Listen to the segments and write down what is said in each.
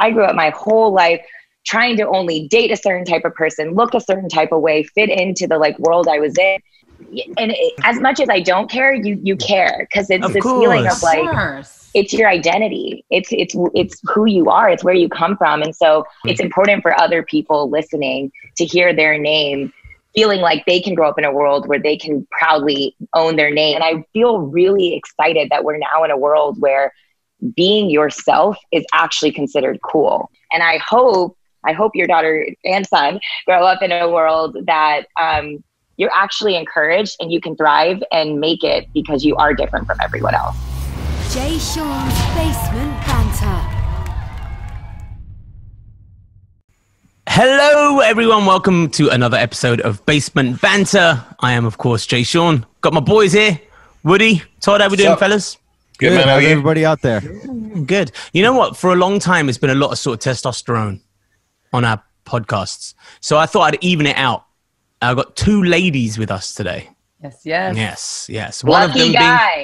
I grew up my whole life trying to only date a certain type of person, look a certain type of way, fit into the like world I was in. And it, as much as I don't care, you you care because it's Of this feeling of like course. it's your identity. It's it's it's who you are. It's where you come from, and so it's important for other people listening to hear their name, feeling like they can grow up in a world where they can proudly own their name. And I feel really excited that we're now in a world where being yourself is actually considered cool. And I hope I hope your daughter and son grow up in a world that um, you're actually encouraged and you can thrive and make it because you are different from everyone else. Jay Sean's Basement Banter. Hello, everyone. Welcome to another episode of Basement Banter. I am, of course, Jay Sean. Got my boys here. Woody, Todd, how we doing, Sup? fellas? Good, man. How's everybody out there? Good. You know what? For a long time, it's been a lot of sort of testosterone on our podcasts. So I thought I'd even it out. I've got two ladies with us today. Yes, yes. Yes, yes. One of Lucky them guy.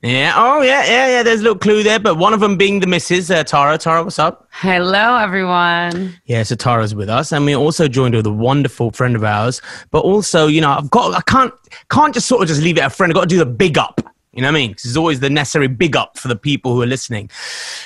being yeah. Oh yeah, yeah, yeah. There's a little clue there, but one of them being the Mrs. Uh, Thara. Thara, what's up? Hello, everyone. Yeah, so Thara's with us, and we're also joined with a wonderful friend of ours. But also, you know, I've got I can't can't just sort of just leave it a friend. I've got to do the big up. You know what I mean? there's always the necessary big up for the people who are listening.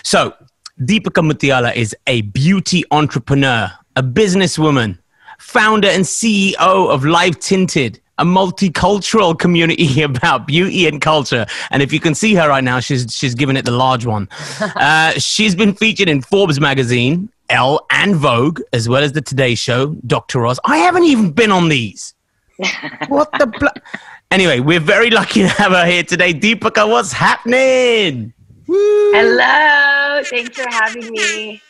So Deepica Mutyala is a beauty entrepreneur, a businesswoman, founder and CEO of Live Tinted. A multicultural community about beauty and culture, and if you can see her right now, she's she's giving it the large one. Uh, she's been featured in Forbes magazine, Elle, and Vogue, as well as the Today Show, Dr. Oz. I haven't even been on these. what the? Bl- anyway, we're very lucky to have her here today. Deepica, what's happening? Hello. Thanks for having me.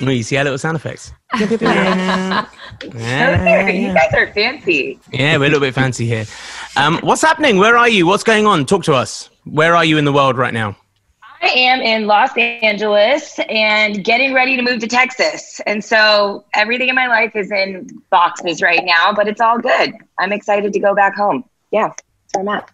Oh, you see our little sound effects? Oh, you guys are fancy. Yeah, we're a little bit fancy here. Um, what's happening? Where are you? What's going on? Talk to us. Where are you in the world right now? I am in Los Angeles and getting ready to move to Texas. And so everything in my life is in boxes right now, but it's all good. I'm excited to go back home. Yeah, that's where I'm at.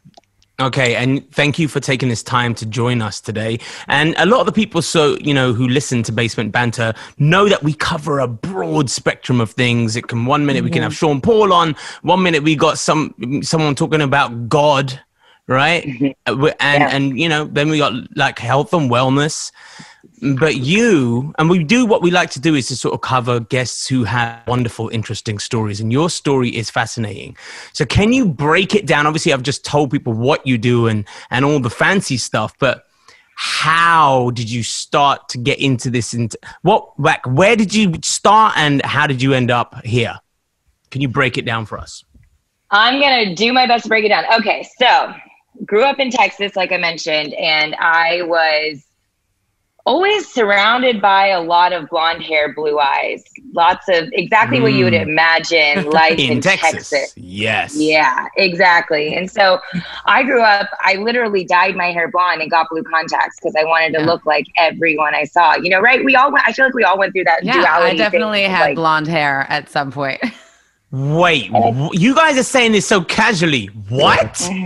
Okay, and thank you for taking this time to join us today. And a lot of the people, so you know, who listen to Basement Banter, know that we cover a broad spectrum of things. It can one minute we can have mm-hmm. Sean Paul on, one minute we got some someone talking about God, right? Uh, we- And Yeah. and you know, then we got like health and wellness. But you and we do what we like to do is to sort of cover guests who have wonderful, interesting stories, and your story is fascinating. So, can you break it down? Obviously, I've just told people what you do and and all the fancy stuff, but how did you start to get into this? and what like where did you start, and how did you end up here? Can you break it down for us? I'm going to do my best to break it down. Okay, so grew up in Texas, like I mentioned, and I was always surrounded by a lot of blonde hair, blue eyes, lots of exactly what you would Mm. imagine life in, In Texas, Texas. yes. Yeah, exactly. And so I grew up, I literally dyed my hair blonde and got blue contacts because I wanted to Yeah. look like everyone I saw. You know, right? We all went, I feel like we all went through that Yeah, duality. I thing, definitely had like- blonde hair at some point. Wait, you guys are saying this so casually. What?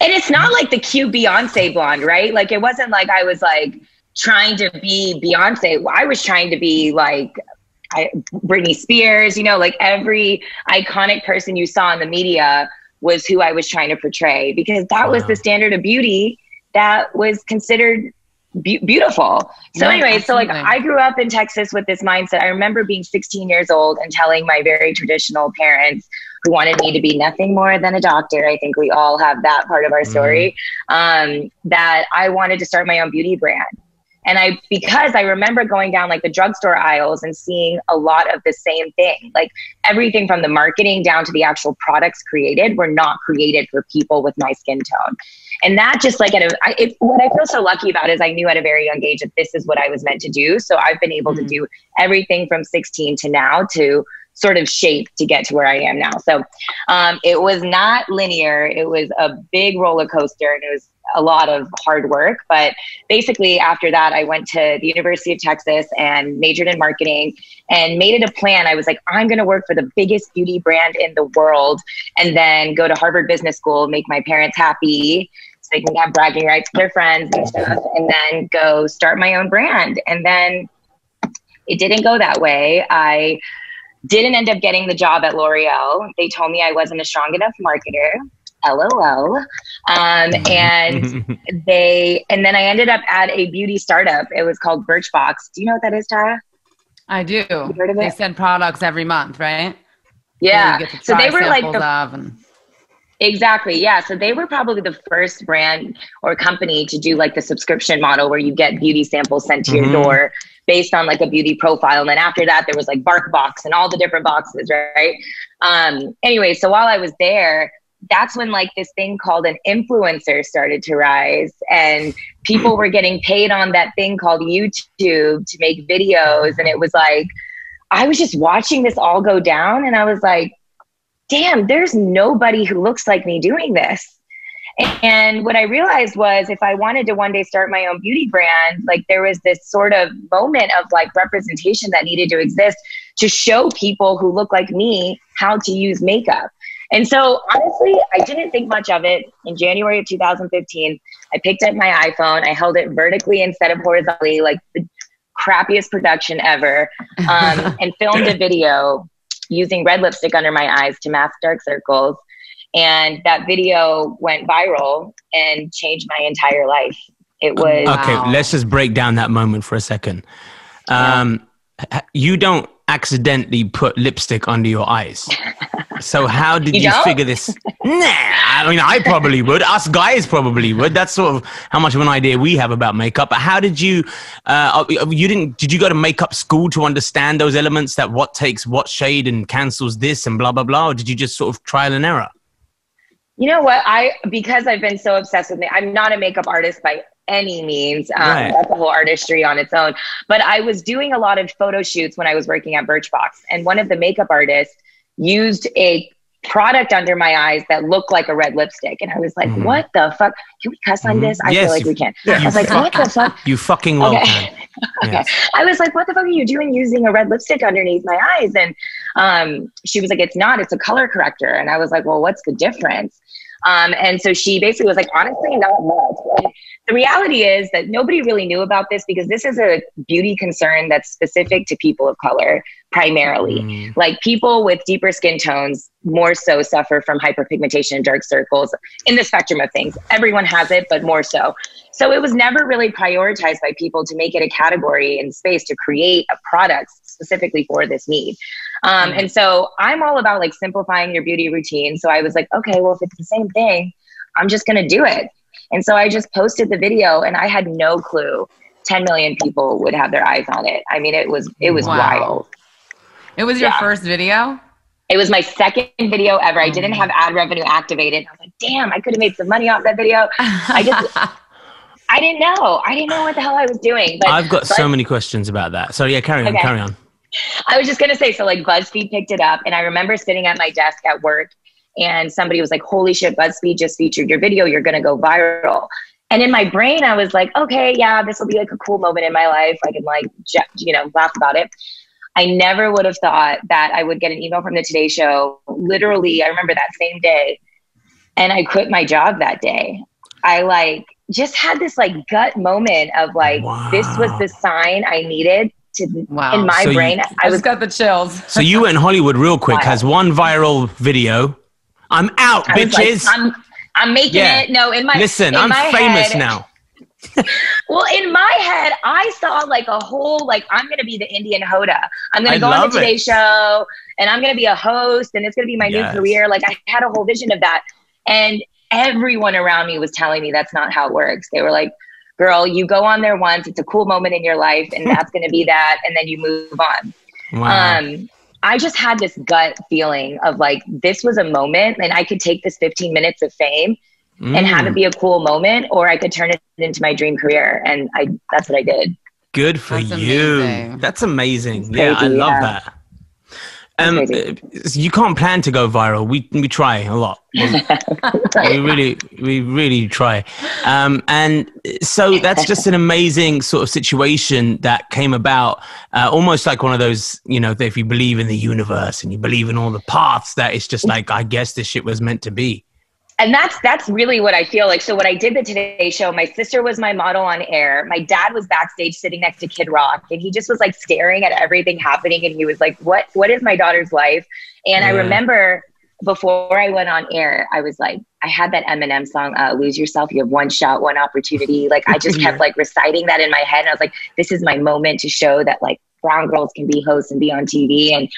And it's not like the cute Beyonce blonde, right? Like it wasn't like I was like trying to be Beyonce. I was trying to be like I, Britney Spears, you know, like every iconic person you saw in the media was who I was trying to portray because that was the standard of beauty that was considered be- beautiful. So Yeah, anyway, so like. I grew up in Texas with this mindset. I remember being 16 years old and telling my very traditional parents who wanted me to be nothing more than a doctor. I think we all have that part of our story. Um, that I wanted to start my own beauty brand. And I, because I remember going down like the drugstore aisles and seeing a lot of the same thing, like everything from the marketing down to the actual products created were not created for people with my skin tone. And that just like at a, I, it, what I feel so lucky about is I knew at a very young age that this is what I was meant to do. So I've been able to Mhm. do everything from 16 to now to sort of shape to get to where I am now. So um, it was not linear. It was a big roller coaster and it was a lot of hard work. But basically, after that, I went to the University of Texas and majored in marketing and made it a plan. I was like, I'm going to work for the biggest beauty brand in the world and then go to Harvard Business School, make my parents happy so they can have bragging rights with their friends and stuff, and then go start my own brand. And then it didn't go that way. I didn't end up getting the job at L'Oreal. They told me I wasn't a strong enough marketer. LOL. Um, and they, and then I ended up at a beauty startup. It was called Birchbox. Do you know what that is, Thara? I do. heard of it? They send products every month, right? Yeah. You So they were like the of and Exactly. Yeah. So they were probably the first brand or company to do like the subscription model where you get beauty samples sent to Mhm. your door based on like a beauty profile. And then after that, there was like BarkBox and all the different boxes, right? Um, anyway, so while I was there, that's when like this thing called an influencer started to rise and people were getting paid on that thing called YouTube to make videos. And it was like, I was just watching this all go down and I was like, damn, there's nobody who looks like me doing this. And what I realized was if I wanted to one day start my own beauty brand, like there was this sort of moment of like representation that needed to exist to show people who look like me how to use makeup. And so honestly, I didn't think much of it. In January of 2015, I picked up my iPhone, I held it vertically instead of horizontally, like the crappiest production ever, um, and filmed a video using red lipstick under my eyes to mask dark circles. And that video went viral and changed my entire life. It was Okay, Wow. let's just break down that moment for a second. Um, h- You don't accidentally put lipstick under your eyes. So how did You you, figure this? Nah, I mean, I probably would. Us guys probably would. That's sort of how much of an idea we have about makeup. But how did you? Uh, you didn't? Did you go to makeup school to understand those elements? That what takes what shade and cancels this and blah blah blah. Or did you just sort of trial and error? You know what? I because I've been so obsessed with me. I'm not a makeup artist by any means. Um, Right. That's a whole artistry on its own. But I was doing a lot of photo shoots when I was working at Birchbox, and one of the makeup artists used a product under my eyes that looked like a red lipstick, and I was like, Mhm. "What the fuck? Can we cuss on Mhm. this? I Yes, feel like you- we can." yeah, I was like, "What the fuck?" You fucking well Okay. Okay. Yes. I was like, what the fuck are you doing using a red lipstick underneath my eyes? And um, she was like, it's not, it's a color corrector. And I was like, well, what's the difference? Um, and so she basically was like, honestly, not much. And the reality is that nobody really knew about this because this is a beauty concern that's specific to people of color primarily. Mm. Like people with deeper skin tones more so suffer from hyperpigmentation and dark circles in the spectrum of things. Everyone has it, but more so. So it was never really prioritized by people to make it a category in space to create a product specifically for this need. Um, and so I'm all about like simplifying your beauty routine. So I was like, okay, well, if it's the same thing, I'm just going to do it. And so I just posted the video and I had no clue 10 million people would have their eyes on it. I mean, it was, it was Wow. wild. It was your Yeah. first video? It was my second video ever. I oh didn't have ad revenue activated. I was like, damn, I could have made some money off that video. I just, I didn't know. I didn't know what the hell I was doing. But I've got so many questions about that. So yeah, carry on, Okay. carry on. I was just gonna say, so like BuzzFeed picked it up, and I remember sitting at my desk at work, and somebody was like, "Holy shit, BuzzFeed just featured your video. You're gonna go viral." And in my brain, I was like, "Okay, yeah, this will be like a cool moment in my life. I can like, j- you know, laugh about it." I never would have thought that I would get an email from the Today Show. Literally, I remember that same day, and I quit my job that day. I like just had this like gut moment of like, this was the sign I needed to Wow. in my So brain. I I was just got the chills. So you went Hollywood real quick. Has one viral video. I'm out, I was like, bitches. I'm I'm making Yeah. it. No, in my Listen, in I'm my famous head- now. Well, in my head, I saw like a whole like I'm gonna be the Indian Hoda. I'm gonna I go on the it. Today Show, and I'm gonna be a host, and it's gonna be my Yes. new career. Like I had a whole vision of that, and everyone around me was telling me that's not how it works. They were like, "Girl, you go on there once. It's a cool moment in your life, and that's gonna be that, and then you move on." Wow. um i just had this gut feeling of like this was a moment and i could take this 15 minutes of fame and have it Mm, be a cool moment or i could turn it into my dream career and i that's what i did good for That's you. amazing. That's amazing. It's yeah, I love yeah. that. Um, uh, you can't plan to go viral. We we try a lot. We, we really we really try. Um, and so that's just an amazing sort of situation that came about, uh, almost like one of those, you know, if you believe in the universe and you believe in all the paths, that it's just like I guess this shit was meant to be. And that's that's really what I feel like. So when I did the Today Show, my sister was my model on air. My dad was backstage sitting next to Kid Rock, and he just was like staring at everything happening, and he was like, "What? What is my daughter's life?" And I remember before I went on air, I was like, I had that Eminem song, uh, "Lose Yourself." You have one shot, one opportunity. Like I just kept like reciting that in my head, and I was like, "This is my moment to show that like." Brown girls can be hosts and be on TV. And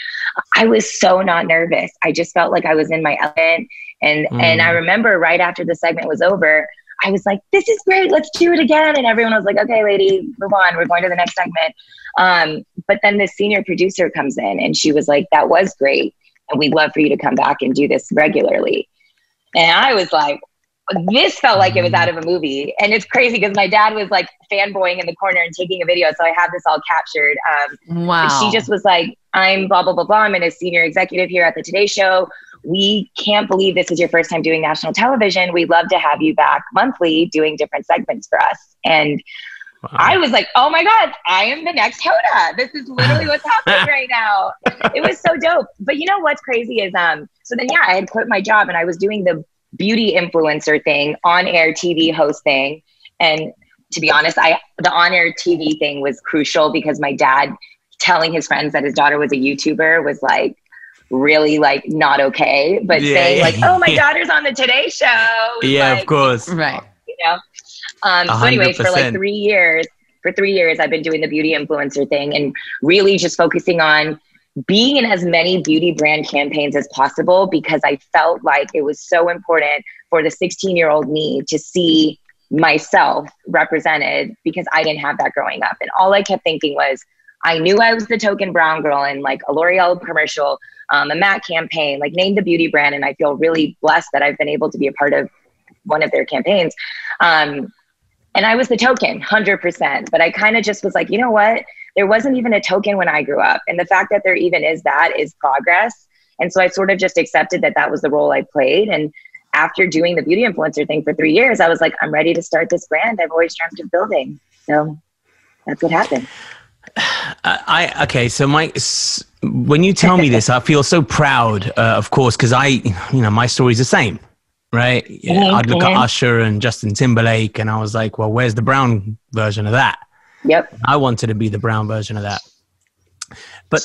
I was so not nervous. I just felt like I was in my element. And and Mm. I remember right after the segment was over, I was like, "This is great. Let's do it again." And everyone was like, "Okay, lady, move on. We're going to the next segment." Um, but then the senior producer comes in, and she was like, "That was great, and we'd love for you to come back and do this regularly." And I was like, "This felt like it was out of a movie." And it's crazy because my dad was like fanboying in the corner and taking a video, so I have this all captured. Um, Wow. she just was like, I'm blah, blah, blah, blah. I'm a senior executive here at the Today Show. We can't believe this is your first time doing national television. We'd love to have you back monthly doing different segments for us. And I was like, oh my God, I am the next Hoda. This is literally what's happening right now. It was so dope. But you know what's crazy is um, so then yeah, I had quit my job and I was doing the beauty influencer thing, on air TV host thing. And to be honest, I the on air TV thing was crucial because my dad telling his friends that his daughter was a YouTuber was like really like not okay. But Yeah, saying yeah, like, oh my yeah. daughter's on the Today Show. yeah, like, of course. right. you know. Um, A so, anyways, for like three years, for three years, I've been doing the beauty influencer thing and really just focusing on being in as many beauty brand campaigns as possible because I felt like it was so important for the 16 year old me to see myself represented because I didn't have that growing up. And all I kept thinking was, I knew I was the token brown girl in like a L'Oreal commercial, um, a MAC campaign, like named the beauty brand. And I feel really blessed that I've been able to be a part of one of their campaigns. Um, and I was the token, 100%. But I kind of just was like, you know what? There wasn't even a token when I grew up. And the fact that there even is that is progress. And so I sort of just accepted that that was the role I played. And after doing the beauty influencer thing for three years, I was like, I'm ready to start this brand I've always dreamt of building. So that's what happened. I I- okay. So my when you tell me this, I feel so proud, uh, of course, because I you know my story's the same, right? Yeah, Mhm, I'd look at mhm. Usher and Justin Timberlake, and I was like, well, where's the brown version of that? Yep. I wanted to be the brown version of that. But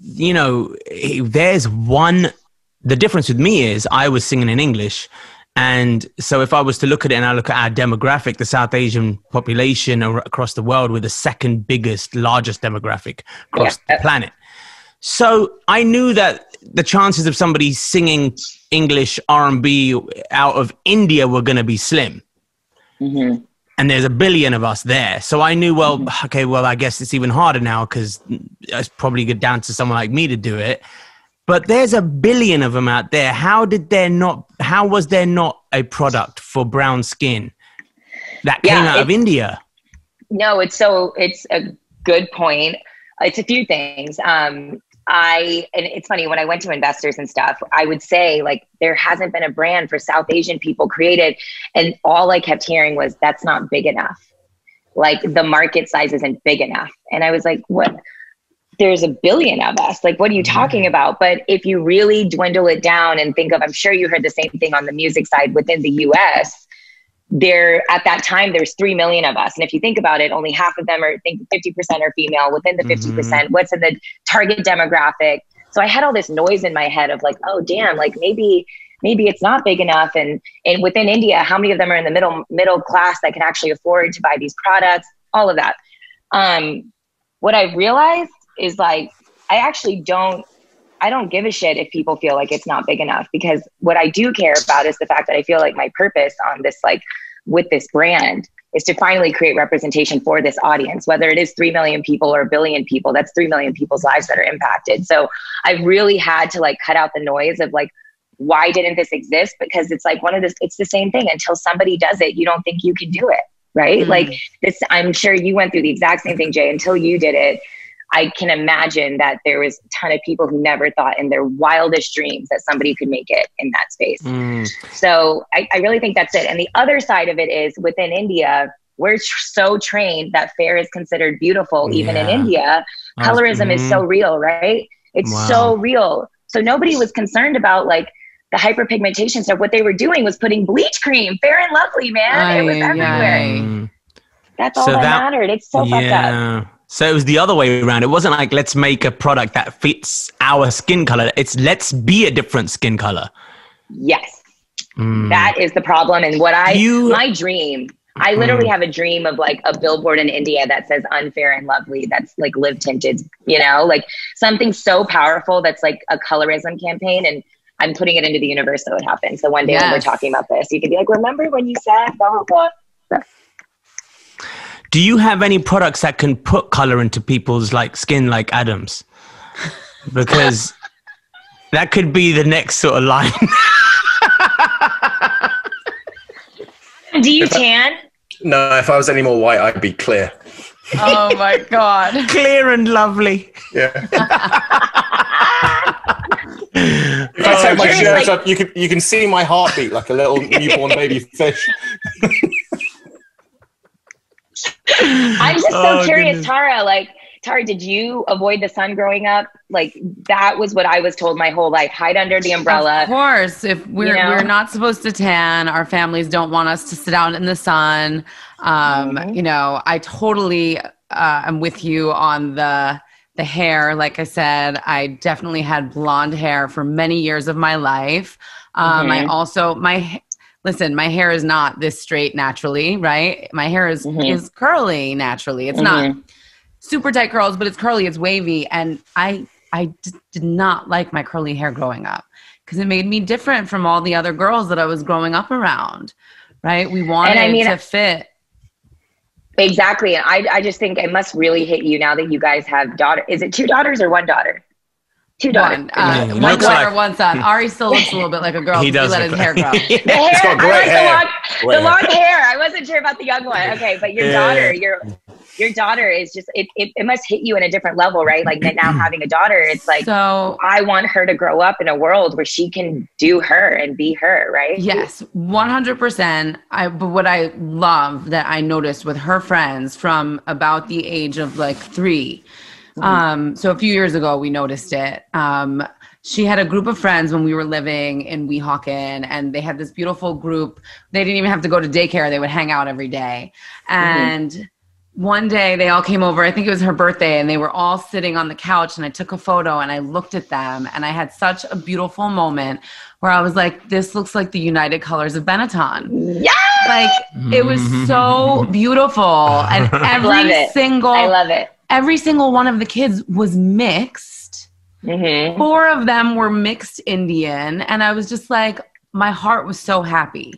you know, eh, there's one. The difference with me is I was singing in English, and so if I was to look at it and I look at our demographic, the South Asian population across the world, we're the second biggest, largest demographic across Yeah. the planet. So I knew that the chances of somebody singing English R and B out of India were going to be slim hmm and there's a billion of us there. So I knew, well, okay, well, I guess it's even harder now because it's probably get down to someone like me to do it. But there's a billion of them out there. How did there not? How was there not a product for brown skin that came Yeah, out of India? No, it's so it's a good point. It's a few things. Um, I and it's funny when I went to investors and stuff, I would say like there hasn't been a brand for South Asian people created, and all I kept hearing was that's not big enough. Like the market size isn't big enough, and I was like, what? There's a billion of us. Like, what are you talking about? But if you really dwindle it down and think of, I'm sure you heard the same thing on the music side within the US there at that time there's 3 million of us. And if you think about it only half of them are think 50% are female within the 50% what's in the target demographic? So i had all this noise in my head of like oh damn like maybe maybe it's not big enough. And and within india how many of them are in the middle middle class that can actually afford to buy these products? All of that. Um what i realized is like i actually don't I don't give a shit if people feel like it's not big enough because what I do care about is the fact that I feel like my purpose on this, like with this brand, is to finally create representation for this audience, whether it is 3 million people or a billion people, that's 3 million people's lives that are impacted. So I really had to like cut out the noise of like, why didn't this exist? Because it's like one of this, it's the same thing. Until somebody does it, you don't think you can do it. Right. Mhm. Like this, I'm sure you went through the exact same thing, Jay, until you did it. I can imagine that there was a ton of people who never thought in their wildest dreams that somebody could make it in that space. Mm, So I, I really think that's it. And the other side of it is within India, we're tr- so trained that fair is considered beautiful, even in India. Colorism is mhm. so real, right? It's Wow. so real. So nobody was concerned about like the hyperpigmentation stuff. What they were doing was putting bleach cream, fair and lovely, man. it was everywhere. ay. Mm. That's all So that, that- mattered. It's so fucked up. Yeah. So it was the other way around. It wasn't like let's make a product that fits our skin color. It's let's be a different skin color. Yes. Mm. That is the problem. And what I, You- my dream, I literally have a dream of like a billboard in India that says unfair and lovely. That's like live tinted, you know, like something so powerful that's like a colorism campaign. And I'm putting it into the universe so it happens. So one day when we're talking about this, you could be like, remember when you said blah, blah, blah. Do you have any products that can put color into people's like skin, like Adams? Because that could be the next sort of line. Do you tan? No, if I was any more white, I'd be clear. Oh my god. Clear and lovely. Yeah. if I take my shirt like- up, you can you can see my heartbeat like a little newborn baby fish. I'm just so Oh, curious, goodness. Thara. Like, Thara, did you avoid the sun growing up? Like, that was what I was told my whole life. Hide under the umbrella. Of course, if we're You know? we're not supposed to tan, our families don't want us to sit out in the sun. Um, Mhm. You know, I totally uh, am with you on the the hair. Like I said, I definitely had blonde hair for many years of my life. Um, I Mhm. also my ha- listen, my hair is not this straight naturally, right? My hair is Mhm. is curly naturally. It's not Mhm. super tight curls, but it's curly, it's wavy. And I I d- did not like my curly hair growing up because it made me different from all the other girls that I was growing up around. Right? We wanted mean- to fit. Exactly. And I, I just think it must really hit you now that you guys have daughter. Is it two daughters or one daughter? Two daughters. One, uh, mm, He one looks daughter, like- one son. Uh, Ari still looks a little bit like a girl. he He does. let his hair grow. like- The hair. got great I like hair. the long, the long hair. I wasn't sure about the young one. Okay, but your Yeah. daughter, your your daughter is just it, it. It must hit you in a different level, right? Like now mm-hmm. having a daughter, it's like so I want her to grow up in a world where she can do her and be her, right? Yes, one hundred percent. I but what I love that I noticed with her friends from about the age of like 3 Um, so a few years ago we noticed it. Um, she had a group of friends when we were living in Weehawken, and they had this beautiful group. They didn't even have to go to daycare; they would hang out every day. And one day they all came over. I think it was her birthday, and they were all sitting on the couch. And I took a photo, and I looked at them, and I had such a beautiful moment where I was like, "This looks like the United Colors of Benetton." Yeah, Like it was so beautiful, and love every it. single I love it. Every single one of the kids was mixed. hmm Four of them were mixed Indian, and I was just like, my heart was so happy.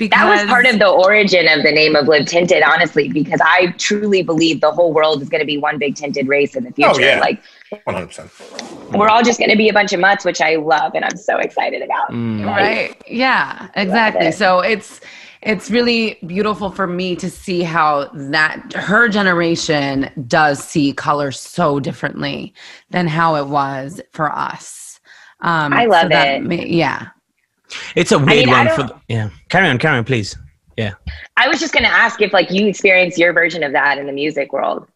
Because That was part of the origin of the name of Live Tinted, honestly, because I truly believe the whole world is going to be one big tinted race in the future. Oh, yeah. Like One hundred percent. we're all just going to be a bunch of mutts, which I love and I'm so excited about. Mm. right yeah exactly it. so it's it's really beautiful for me to see how that her generation does see color so differently than how it was for us um I love that it. ma- yeah It's a weird mean, one for. The, yeah. Carry on, carry on, please. Yeah. I was just going to ask if like you experienced your version of that in the music world.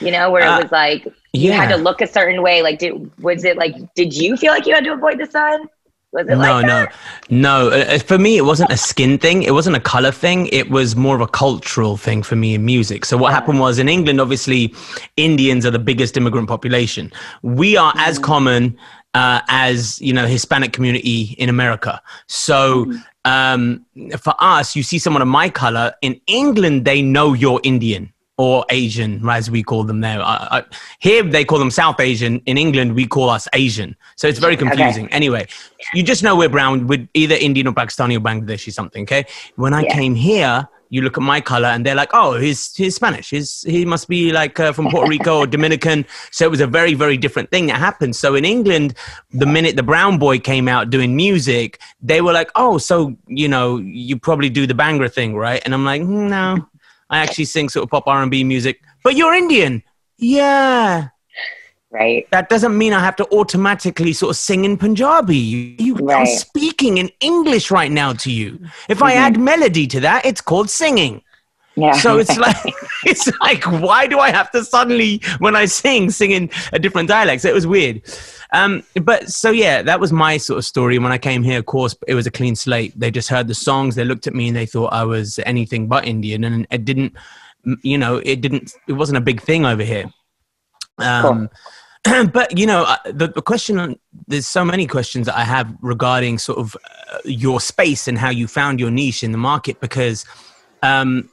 You know, where Uh, it was like you yeah. had to look a certain way. Like, did was it like? Did you feel like you had to avoid the sun? Was it No, like no, no. Uh, For me, it wasn't a skin thing. It wasn't a color thing. It was more of a cultural thing for me in music. So what happened was in England, obviously, Indians are the biggest immigrant population. We are as common uh, as you know Hispanic community in America. So. Um, for us, you see someone of my color in England, they know you're Indian or Asian, as we call them there. I, I, here, they call them South Asian. In England, we call us Asian. So it's very confusing. Anyway, you just know we're brown with either Indian or Pakistani or Bangladeshi something. Okay. When I Yeah. came here, you look at my color and they're like, oh, he's, he's Spanish. He's, he must be like uh, from Puerto Rico or Dominican. So it was a very, very different thing that happened. So in England, the minute the brown boy came out doing music, they were like, oh, so, you know, you probably do the Bhangra thing, right? And I'm like, "Hmm, no, I actually sing sort of pop R&B music, but you're Indian. Yeah. Right. That doesn't mean I have to automatically sort of sing in Punjabi. You, you, I'm speaking in English right now to you. If I mm-hmm. add melody to that, it's called singing. Yeah. So it's like it's like why do I have to suddenly when I sing sing in a different dialect? So it was weird. Um, but so yeah, that was my sort of story. When I came here, of course, it was a clean slate. They just heard the songs, they looked at me, and they thought I was anything but Indian, and it didn't, you know, it didn't, it wasn't a big thing over here. Um, but you know, the, the question, there's so many questions that I have regarding sort of uh, your space and how you found your niche in the market because. Um,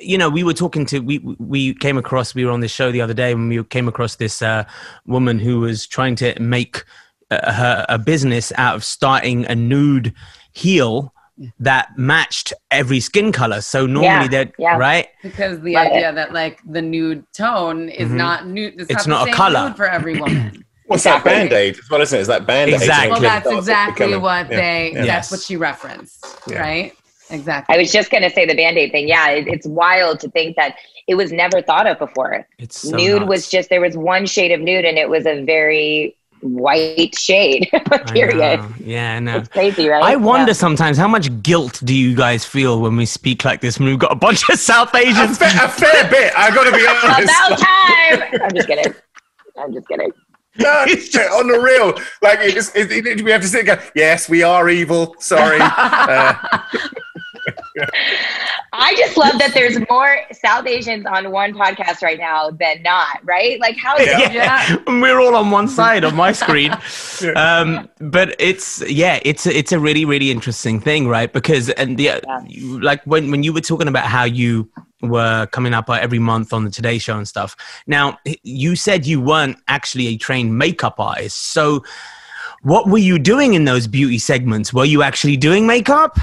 you know, we were talking to we we came across we were on this show the other day when we came across this uh, woman who was trying to make uh, her a business out of starting a nude heel that matched every skin color. So normally Yeah, that yeah. right? Because the Love idea that like the nude tone is Mhm. not nude. It's, It's not, not the a same color. for every woman. What's Exactly. that band aid as well, isn't it? It's that band aid. Exactly. well, that's exactly becoming- what yeah, they. yeah. That's Yes. what she referenced, Yeah. right? Exactly. I was just going to say the band aid thing. Yeah, it, it's wild to think that it was never thought of before. It's so nude nuts. was just, there was one shade of nude and it was a very white shade, I period. know. Yeah, I know. It's crazy, right? I wonder Yeah. sometimes how much guilt do you guys feel when we speak like this when we've got a bunch of South A Asians? fair, a fair bit. I got to be honest. About time. I'm just kidding. I'm just kidding. No, on the real, like it just, it, it, we have to sit and go. Yes, we are evil. Sorry. Uh, I just love that there's more South Asians on one podcast right now than not, right? Like, how is Yeah. it? Yeah. And we're all on one side of my screen. um, but it's yeah, it's a, it's a really really interesting thing, right? Because and the you- like when when you were talking about how you were coming up uh, every month on the Today Show and stuff. Now you said you weren't actually a trained makeup artist, so what were you doing in those beauty segments? Were you actually doing makeup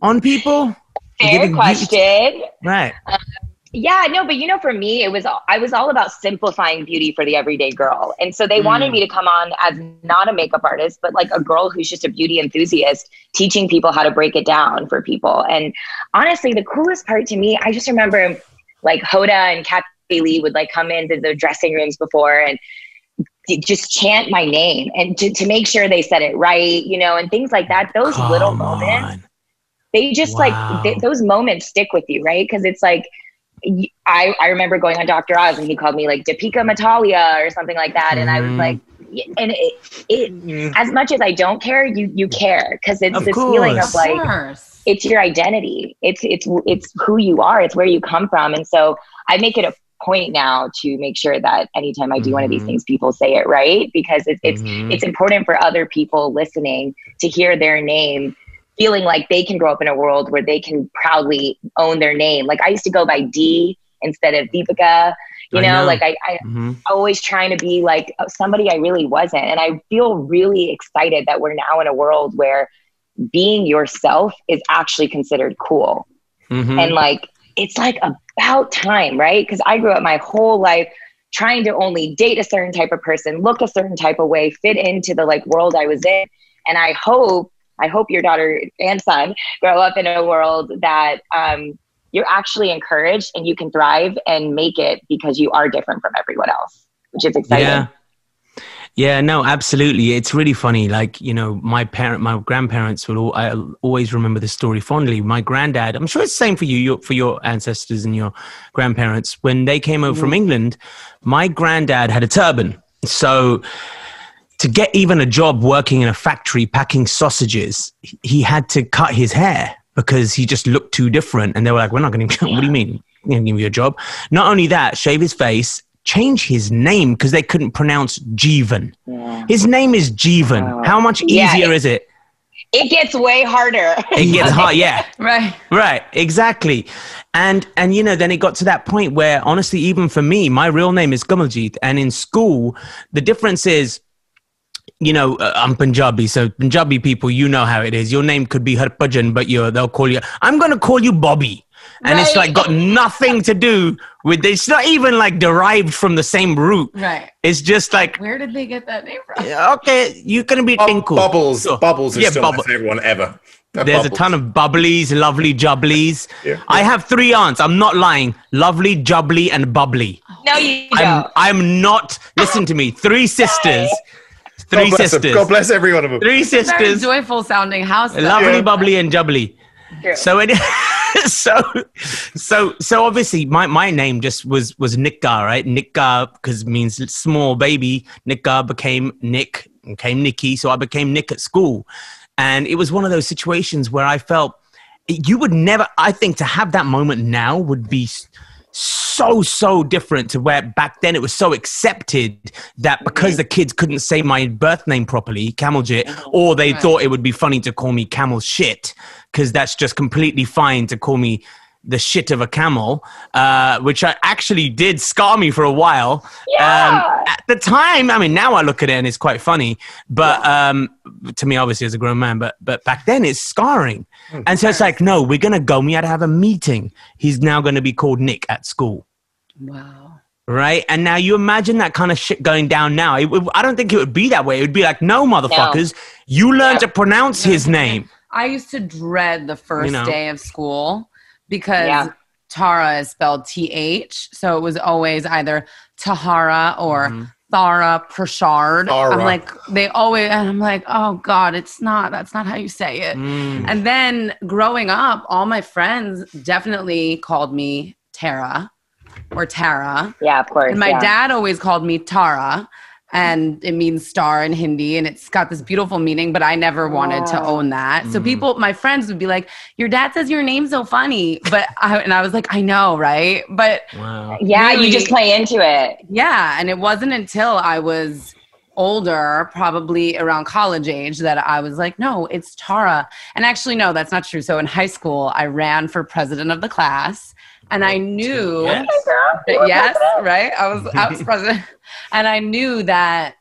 on people? Fair beauty- question. Right. Yeah, no, but you know, for me, it was I was all about simplifying beauty for the everyday girl, and so they wanted Mm. me to come on as not a makeup artist, but like a girl who's just a beauty enthusiast, teaching people how to break it down for people. And honestly, the coolest part to me, I just remember like Hoda and Kathie Lee would like come into the dressing rooms before and just chant my name and to, to make sure they said it right, you know, and things like that. Those little Come moments on. They just Wow. like th- those moments stick with you, right? Because it's like I I remember going on Dr. Oz and he called me like Deepika Matalia or something like that, and I was like, and it, it mm, as much as I don't care, you you care because it's Of this feeling of like Of it's your identity, it's it's it's who you are, it's where you come from, and so I make it a point now to make sure that anytime I do one of these Mhm. things, people say it right because it's it's Mhm. it's important for other people listening to hear their name feeling like they can grow up in a world where they can proudly own their name like i used to go by d instead of deepica you know, know. like I, I Mhm. always trying to be like somebody i really wasn't and i feel really excited that we're now in a world where being yourself is actually considered cool Mhm. and like it's like about time right because i grew up my whole life trying to only date a certain type of person look a certain type of way fit into the like world i was in and i hope i hope your daughter and son grow up in a world that um, you're actually encouraged and you can thrive and make it because you are different from everyone else which is exciting Yeah. Yeah, no, absolutely. It's really funny. Like, you know, my parent, my grandparents will all, I always remember this story fondly. My granddad, I'm sure it's the same for you, your, for your ancestors and your grandparents. When they came over from England, my granddad had a turban. So to get even a job working in a factory packing sausages, he- he had to cut his hair because he just looked too different. And they were like, we're not going to, what do you mean? We're going to give you a job. Not only that, shave his face, change his name because they couldn't pronounce Jeevan. Yeah. His name is Jeevan. Wow. How much Yeah, easier it- is it? it gets way harder It gets hard. Yeah. Right. Right, exactly. And and you know, then it got to that point where honestly, even for me, my real name is Kamaljit. And in school, the difference is, you know, uh, I'm Punjabi, so Punjabi people, you know how it is. Your name could be Harbhajan, but you're they'll call you I'm gonna call you Bobby. And it's like got nothing to do with it's not even like derived from the same root. Right. It's just like Where did they get that name from? okay, you're gonna be Bub- Tinku. Bubbles. Sure. Bubbles is Yeah, still bubble- my favorite one ever. Uh, There's a ton of bubblies, lovely jubblies. Yeah. I have three aunts. I'm not lying. Lovely, jubbly, and bubbly. no you I'm, don't I'm not. Listen to me. Three sisters. God Three bless sisters. God bless every one of them. Three Very sisters. joyful sounding house. Lovely, Yeah. bubbly, and jubbly. True. So it, so so so obviously my, my name just was was Nickgar, right? Nickgar because means small baby. Nickgar became Nick, became Nikki, so I became Nick at school. And it was one of those situations where I felt you would never I think to have that moment now would be so so different to where back then it was so accepted that because mm-hmm. the kids couldn't say my birth name properly kamaljit mm-hmm. or they Right. thought it would be funny to call me camel shit because that's just completely fine to call me the shit of a camel uh, which i actually did scar me for a while Yeah. at the time i mean now i look at it and it's quite funny but um, to me obviously as a grown man but but back then it's scarring and so it's like no we're gonna go we had to have a meeting he's now gonna be called nick at school Wow. right? And now you imagine that kind of shit going down now. It, would- I don't think it would be that way. It would be like, no, motherfuckers, you learn to pronounce his name. I used to dread the first know. day of school because Yeah. Thara is spelled T H. So it was always either Tahara or Thara Prashard. Thara. I'm like, they always, and I'm like, oh God, it's not, that's not how you say it. Mm. And then growing up, all my friends definitely called me Tara or Tara. Yeah, of course. And my yeah. dad always called me Tara, and it means star in Hindi, and it's got this beautiful meaning, but I never wanted to Oh. own that. So mm. people, my friends would be like, Your dad says your name's so funny. But I and I was like, I know, right? But Wow. Yeah, really- you just play into it. yeah, and it wasn't until I was older, probably around college age, that I was like, no, it's Tara. And actually, no, that's not true. So in high school, I ran for president of the class, and I knew Yes. Oh that- yes, right? I was I was president, and I knew that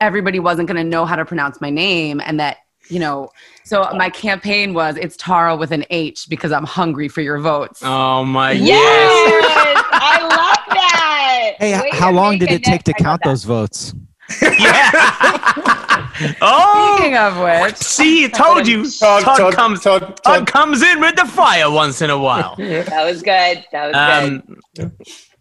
everybody wasn't going to know how to pronounce my name, and that you know. So my campaign was it's Tara with an H because I'm hungry for your votes. Oh my Yes, yes. I love that. Hey, Way how long did it take to next- I count those votes? yeah. oh, Speaking of which, see, told you. Todd, Todd, Todd, comes. Todd, Todd Todd. comes in with the fire once in a while. That was good. That was um, good.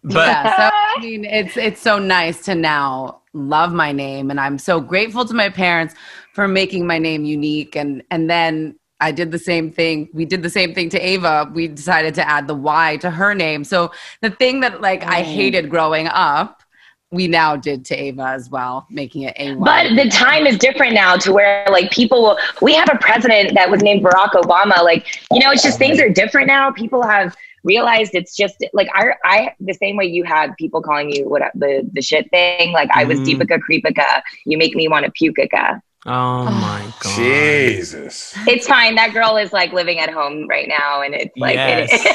But yeah, so I mean, it's it's so nice to now love my name, and I'm so grateful to my parents for making my name unique. And and then I did the same thing. We did the same thing to Ava. We decided to add the Y to her name. So the thing that like I hated growing up, we now did to Ava as well, making it A Y. But the time is different now to where like people will we have a president that was named Barack Obama. Like, you know, it's just things are different now. People have realized it's just like I I the same way you had people calling you what the the shit thing. Like I was Mm. Deepica Creepika. You make me want to pukika. oh my god. Jesus. It's fine. That girl is like living at home right now, and it's like it- Yes.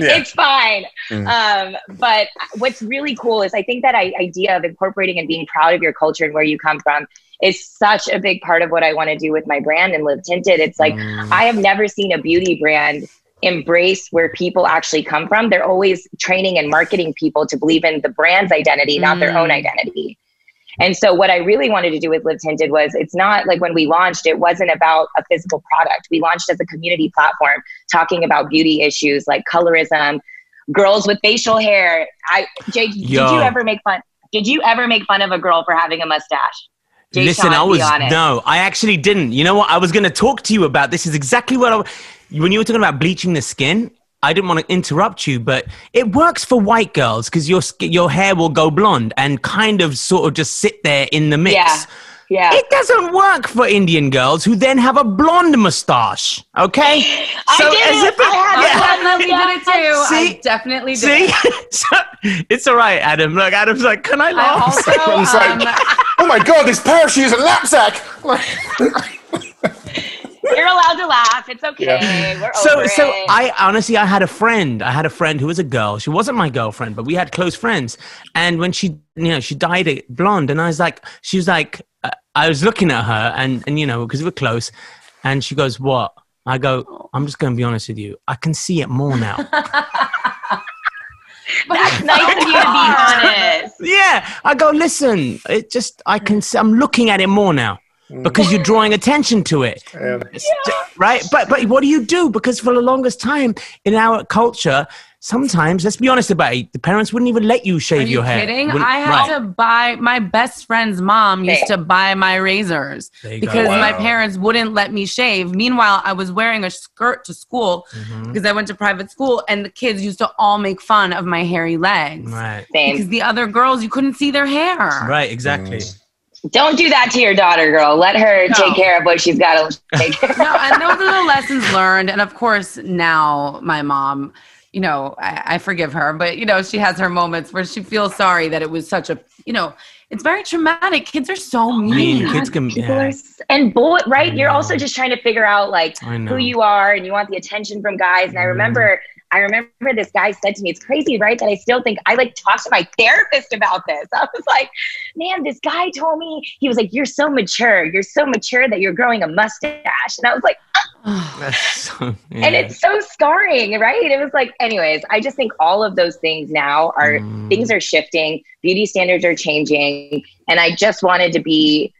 Yeah. it's fine. Mm. Um, but what's really cool is I think that I, idea of incorporating and being proud of your culture and where you come from is such a big part of what I want to do with my brand and Live Tinted. It's like Mm. I have never seen a beauty brand embrace where people actually come from. They're always training and marketing people to believe in the brand's identity, not their own Mm. identity. And so what I really wanted to do with Live Tinted was it's not like when we launched, it wasn't about a physical product. We launched as a community platform talking about beauty issues like colorism, girls with facial hair. I Jay, did you ever make fun? Did you ever make fun of a girl for having a mustache? Jay Listen, Sean, I was no, I actually didn't. You know what? I was going to talk to you about this. Is exactly what I. When you were talking about bleaching the skin, I didn't want to interrupt you, but it works for white girls because your your hair will go blonde and kind of sort of just sit there in the mix. Yeah. Yeah. It doesn't work for Indian girls who then have a blonde mustache. Okay, I did it. I had I Yeah. definitely did it too. See? I definitely did. see, it. So, it's all right, Adam. Look, Adam's like, can I I laugh? also, It's like- um, Oh my God, this parachute is a knapsack. You're allowed to laugh. It's okay. Yeah. We're so over so it. i honestly i had a friend i had a friend who was a girl she wasn't my girlfriend but we had close friends and when she you know she dyed it blonde and i was like she was like uh, i was looking at her and and you know because we're close and she goes what i go i'm just gonna be honest with you i can see it more now That's nice of you to be honest. yeah i go listen it just i can see, i'm looking at it more now because you're drawing attention to it Yeah. Right but but what do you do because for the longest time in our culture sometimes, let's be honest about it, the parents wouldn't even let you shave Are you your hair. kidding? Wouldn't- I had right. to buy my best friend's mom used to buy my razors There you go. because my parents wouldn't let me shave. Meanwhile, I was wearing a skirt to school Mhm. because I went to private school and the kids used to all make fun of my hairy legs. Right. Because the other girls, you couldn't see their hair. Right, exactly. Mm. Don't do that to your daughter, girl. Let her No. take care of what she's got to take care of. no, and those are the lessons learned. And of course, now my mom, you know, I, I forgive her, but you know, she has her moments where she feels sorry that it was such a, you know, it's very traumatic. Kids are so I mean. mean, kids can, People yeah, are, and boy, right? You're also just trying to figure out like who you are and you want the attention from guys. And I remember, I remember this guy said to me, it's crazy, right? That I still think I like talked to my therapist about this. I was like, man, this guy told me, he was like, you're so mature. You're so mature that you're growing a mustache. And I was like, That's so, and it's so scarring, right? It was like, anyways, I just think all of those things now are Mm. things are shifting, beauty standards are changing, and I just wanted to be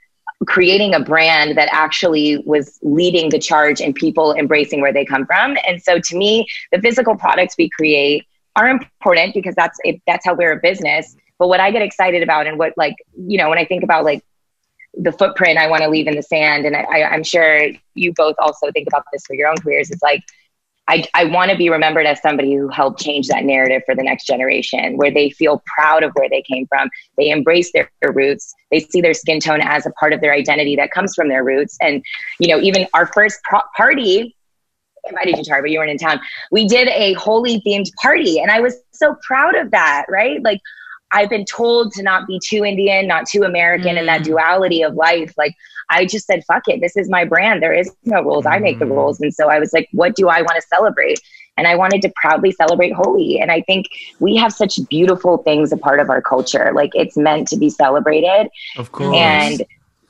creating a brand that actually was leading the charge and people embracing where they come from. And so to me, the physical products we create are important because that's that's how we're a business. But what I get excited about and what like, you know, when I think about like the footprint I want to leave in the sand, and I, I, I'm sure you both also think about this for your own careers. It's like I, I want to be remembered as somebody who helped change that narrative for the next generation, where they feel proud of where they came from. They embrace their, their roots. They see their skin tone as a part of their identity that comes from their roots. And, you know, even our first pro- party, I invited you, Thara, but you weren't in town. We did a Holi themed party, and I was so proud of that, right? Like, I've been told to not be too Indian, not too American, and that Mm. duality of life. Like, I just said, fuck it. This is my brand. There is no rules. I make the Mm. rules. And so I was like, what do I want to celebrate? And I wanted to proudly celebrate Holi. And I think we have such beautiful things a part of our culture. Like, it's meant to be celebrated. of course. And,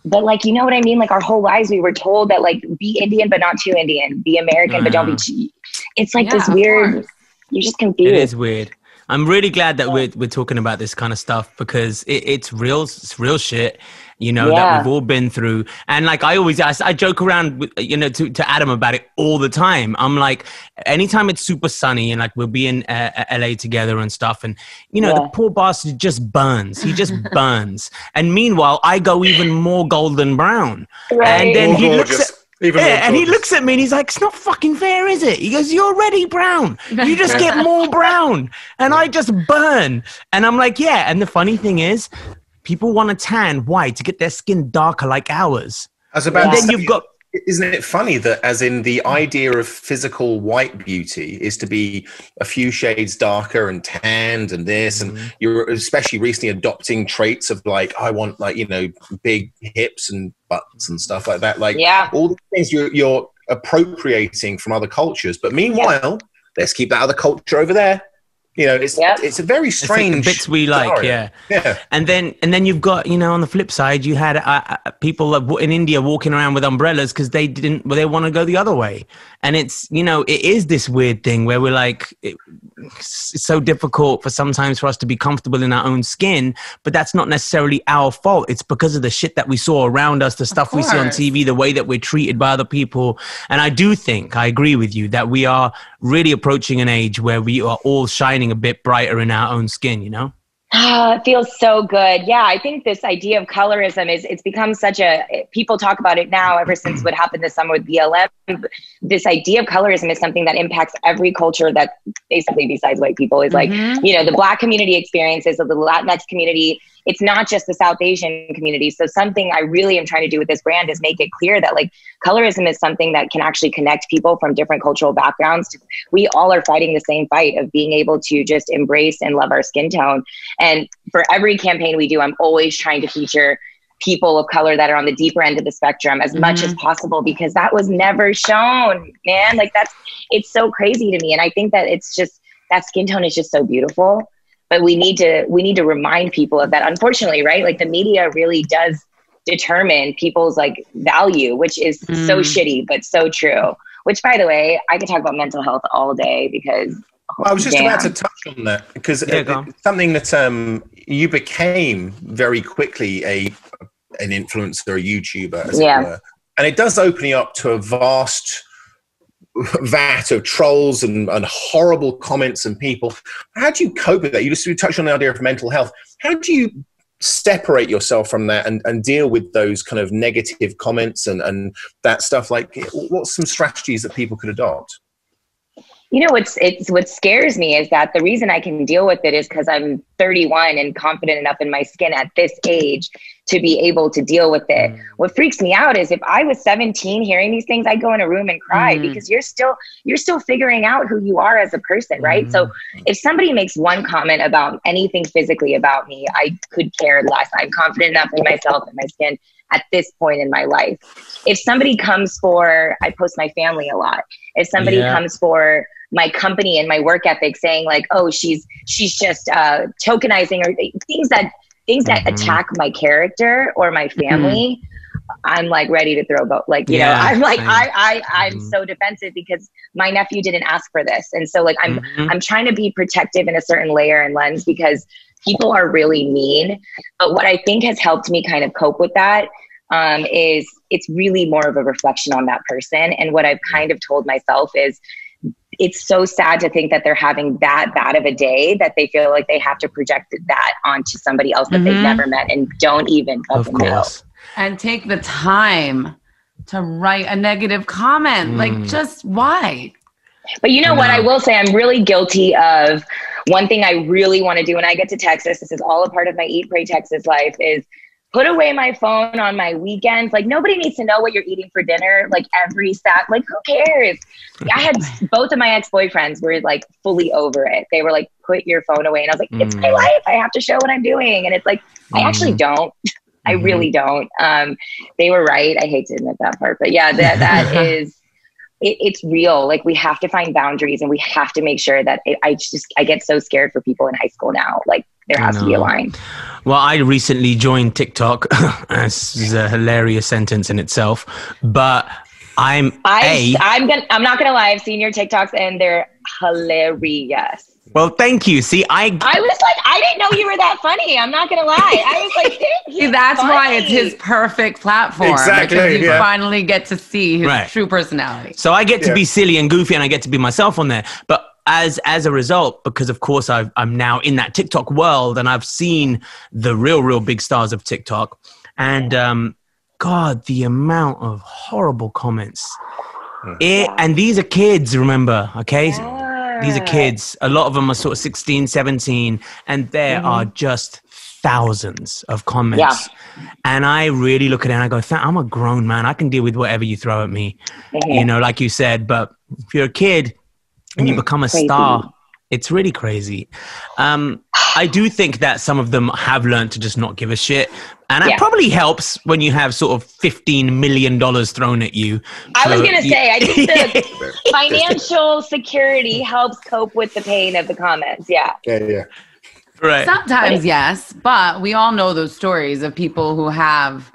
but like, you know what I mean? Like, our whole lives, we were told that, like, be Indian, but not too Indian. Be American, but don't be Yeah. too. It's like Yeah, this weird, course. you're just It confused. It is weird. I'm really glad that we're we're talking about this kind of stuff because it, it's real, it's real shit. You know that we've all been through, and like I always, I, I joke around with you know to, to Adam about it all the time. I'm like, anytime it's super sunny and like we'll be in uh, LA together and stuff, and you know Yeah. the poor bastard just burns. He just burns, and meanwhile I go even more golden brown. Right. And then he looks gorgeous. at Even yeah, and he looks at me and he's like, "It's not fucking fair, is it?" He goes, "You're already brown. You just get more brown, and I just burn." And I'm like, "Yeah." And the funny thing is, people want to tan. Why? To get their skin darker like ours. I was about And to then say, you've got isn't it funny that as in the idea of physical white beauty is to be a few shades darker and tanned and this Mm-hmm. and you're especially recently adopting traits of like i want like you know big hips and butts and stuff like that. Like Yeah. all the things you're, you're appropriating from other cultures. But meanwhile let's keep that other culture over there you know it's Yep. it's a very it's like strange bits we like, scenario. yeah. yeah And then, and then you've got, you know, on the flip side, you had uh, uh, people in India walking around with umbrellas because they didn't, well, they want to go the other way. And it's, you know, it is this weird thing where we're like, it, it's so difficult for sometimes for us to be comfortable in our own skin, but that's not necessarily our fault. It's because of the shit that we saw around us, the stuff we see on. TV, the way that we're treated by other people. And I do think, I agree with you, that we are really approaching an age where we are all shining a bit brighter in our own skin, you know? Ah, it feels so good. Yeah, I think this idea of colorism is it's become such a people talk about it now ever since what happened this summer with BLM. This idea of colorism is something that impacts every culture that basically besides white people is like, Mhm. you know, the black community experiences of the Latinx community. It's not just the South Asian community. So something I really am trying to do with this brand is make it clear that like colorism is something that can actually connect people from different cultural backgrounds. We all are fighting the same fight of being able to just embrace and love our skin tone. And for every campaign we do, I'm always trying to feature people of color that are on the deeper end of the spectrum as much as mm-hmm. possible because that was never shown, man. Like that's it's so crazy to me. And I think that it's just that skin tone is just so beautiful. But we need to we need to remind people of that. Unfortunately, right? Like the media really does determine people's like value, which is so Mm. shitty, but so true. Which by the way, I could talk about mental health all day because I was just Damn. about to touch on that because Yeah, uh, go on. it's something that um, you became very quickly a an influencer, a YouTuber, as Yeah. it were, and it does open you up to a vast vat of trolls and, and horrible comments and people. How do you cope with that? You just touched on the idea of mental health. How do you separate yourself from that and, and deal with those kind of negative comments and, and that stuff? Like, what's some strategies that people could adopt? you know what's it's what scares me is that the reason i can deal with it is because i'm 31 and confident enough in my skin at this age to be able to deal with it mm. what freaks me out is if i was 17 hearing these things i'd go in a room and cry mm. because you're still you're still figuring out who you are as a person right mm. so if somebody makes one comment about anything physically about me i could care less i'm confident enough in myself and my skin at this point in my life. If somebody comes for, I post my family a lot. If somebody yeah. comes for my company and my work ethic saying like oh she's she's just uh tokenizing or things that things that mm-hmm. attack my character or my mm-hmm. family mm-hmm. i'm like ready to throw a both like you yeah, know i'm like same. i i i'm mm-hmm. so defensive because my nephew didn't ask for this and so like i'm mm-hmm. i'm trying to be protective in a certain layer and lens because people are really mean but what i think has helped me kind of cope with that um, is it's really more of a reflection on that person and what i've kind of told myself is it's so sad to think that they're having that bad of a day that they feel like they have to project that onto somebody else that mm-hmm. they've never met and don't even of course. know. And take the time to write a negative comment. Mm. Like, just why? But you know what? I will say I'm really guilty of one thing I really want to do when I get to Texas. This is all a part of my Eat Pray Texas life. Is put away my phone on my weekends. Like nobody needs to know what you're eating for dinner. Like every sat, like who cares? I had both of my ex boyfriends were like fully over it. They were like, put your phone away, and I was like, it's my mm. life. I have to show what I'm doing, and it's like mm. I actually mm. don't. I mm-hmm. really don't. Um, they were right. I hate to admit that part, but yeah, that that is. It, it's real. Like we have to find boundaries, and we have to make sure that it, I just I get so scared for people in high school now. Like there has to be a line. Well, I recently joined TikTok. this is a hilarious sentence in itself, but I'm I, a, I'm gonna I'm not gonna lie. I've seen your TikToks and they're hilarious. Well, thank you. See, I I was like, I didn't know you were that funny. I'm not gonna lie. I was like, see, that's funny. why it's his perfect platform. Exactly. Because you yeah. finally get to see his right. true personality. So I get to yeah. be silly and goofy, and I get to be myself on there. But as as a result, because of course i am now in that TikTok world and I've seen the real, real big stars of TikTok, and um, God, the amount of horrible comments. Hmm. It, and these are kids, remember, okay? Yeah. These are kids. A lot of them are sort of 16, 17, and there mm-hmm. are just thousands of comments. Yeah. And I really look at it and I go, I'm a grown man. I can deal with whatever you throw at me, mm-hmm. you know, like you said. But if you're a kid, and you mm, become a crazy. star. It's really crazy. Um, I do think that some of them have learned to just not give a shit. And it probably helps when you have sort of $15 million thrown at you. I was going to say, I think the financial security helps cope with the pain of the comments. Yeah. Yeah, yeah. Right. Sometimes, yes. But we all know those stories of people who have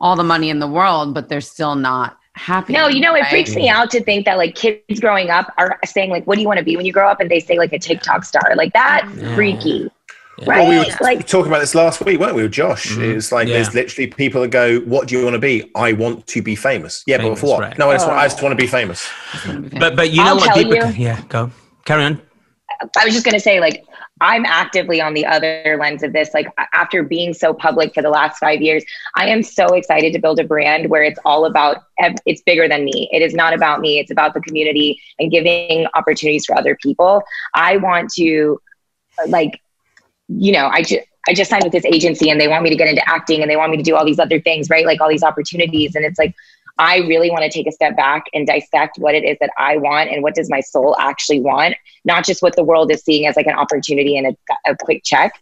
all the money in the world, but they're still not happy. No, you know, it right? freaks me out to think that like kids growing up are saying like, "What do you want to be when you grow up?" and they say like a TikTok star. Like that's yeah. freaky. Yeah. Right? Well, we were like, talking about this last week, weren't we, with Josh? Mm-hmm. It's like yeah. there's literally people that go, "What do you want to be?" I want to be famous. Yeah, famous, but for what? Right. No, I just, oh. want, I just want to be famous. But but you know I'll what? People, you. yeah, go carry on. I was just gonna say like I'm actively on the other lens of this. Like after being so public for the last five years, I am so excited to build a brand where it's all about, it's bigger than me. It is not about me. It's about the community and giving opportunities for other people. I want to like, you know, I just, I just signed with this agency and they want me to get into acting and they want me to do all these other things, right? Like all these opportunities. And it's like, I really want to take a step back and dissect what it is that I want and what does my soul actually want, not just what the world is seeing as like an opportunity and a, a quick check.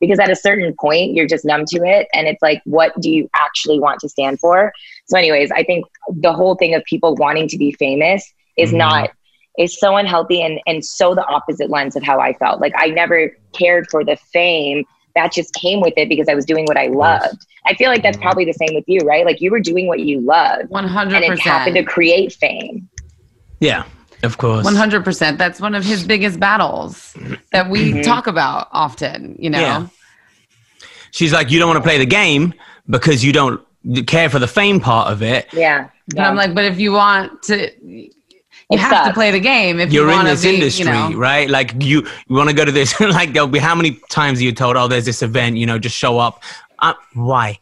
Because at a certain point, you're just numb to it. And it's like, what do you actually want to stand for? So, anyways, I think the whole thing of people wanting to be famous is mm-hmm. not is so unhealthy and and so the opposite lens of how I felt. Like I never cared for the fame that just came with it because I was doing what I loved. I feel like that's mm-hmm. probably the same with you, right? Like you were doing what you loved. 100%. And it happened to create fame. Yeah, of course. 100%. That's one of his biggest battles that we mm-hmm. talk about often, you know? Yeah. She's like, you don't want to play the game because you don't care for the fame part of it. Yeah. yeah. I'm like, but if you want to, you It have to play the game if You're you in this be, industry, you know. right? Like you, you want to go to this. like there'll be how many times are you're told, "Oh, there's this event," you know, just show up. Uh, why?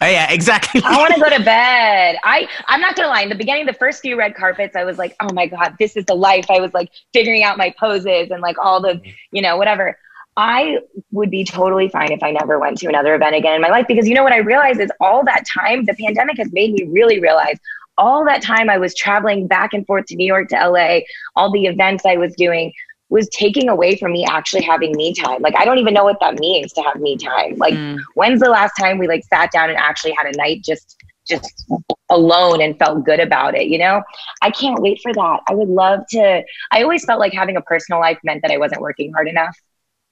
Oh, yeah, exactly. I want to go to bed. I I'm not gonna lie. In the beginning, the first few red carpets, I was like, oh my god, this is the life. I was like figuring out my poses and like all the, you know, whatever. I would be totally fine if I never went to another event again in my life because you know what I realized is all that time the pandemic has made me really realize all that time I was traveling back and forth to New York to LA, all the events I was doing was taking away from me actually having me time. Like I don't even know what that means to have me time. Like Mm. when's the last time we like sat down and actually had a night just just alone and felt good about it, you know? I can't wait for that. I would love to I always felt like having a personal life meant that I wasn't working hard enough.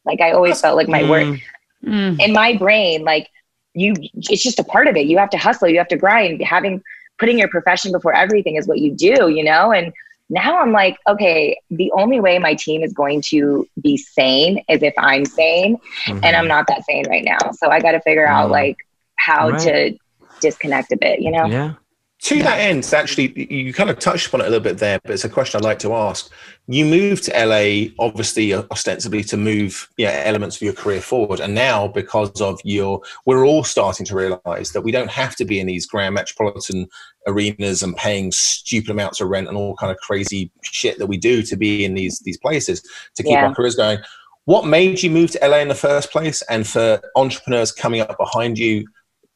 Like I always felt like my work Mm, Mm. in my brain like you it's just a part of it you have to hustle you have to grind having putting your profession before everything is what you do you know and now i'm like okay the only way my team is going to be sane is if i'm sane mhm. and i'm not that sane right now so i got to figure out Mm. like how Right. to disconnect a bit you know yeah. To that end, actually, you kind of touched upon it a little bit there, but it's a question I'd like to ask. You moved to LA, obviously, ostensibly to move yeah, elements of your career forward. And now, because of your, we're all starting to realize that we don't have to be in these grand metropolitan arenas and paying stupid amounts of rent and all kind of crazy shit that we do to be in these, these places to keep Yeah. our careers going. What made you move to LA in the first place? And for entrepreneurs coming up behind you,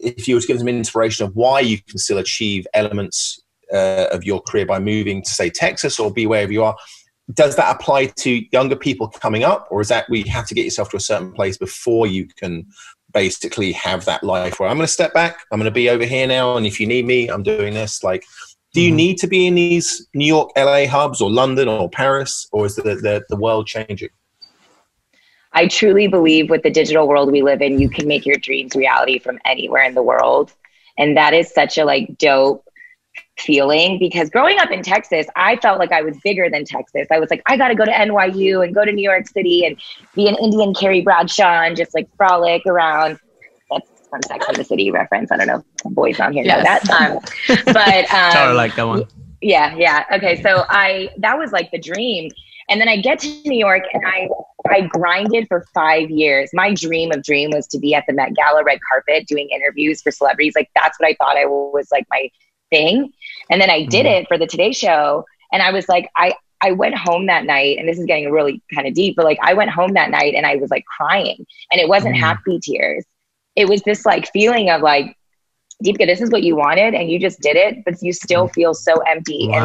if you were to give them an inspiration of why you can still achieve elements uh, of your career by moving to say Texas or be wherever you are, does that apply to younger people coming up, or is that we have to get yourself to a certain place before you can basically have that life where I'm going to step back, I'm going to be over here now, and if you need me, I'm doing this. Like, do you Mhm. need to be in these New York, LA hubs, or London, or Paris, or is the the, the world changing? I truly believe with the digital world we live in, you can make your dreams reality from anywhere in the world. And that is such a like dope feeling because growing up in Texas, I felt like I was bigger than Texas. I was like, I got to go to NYU and go to New York City and be an Indian Carrie Bradshaw and just like frolic around. That's some Sex and the City reference. I don't know if boys on here know Yes. that. Um, but um, Thara like that one. yeah yeah okay so i that was like the dream and then i get to new york and i i grinded for five years my dream of dream was to be at the met gala red carpet doing interviews for celebrities like that's what i thought i was like my thing and then i did Mhm. it for the today show and i was like i I went home that night, and this is getting really kind of deep, but like I went home that night and I was like crying, and it wasn't Mhm. happy tears. It was this like feeling of like, Deepica, this is what you wanted, and you just did it, but you still feel so empty and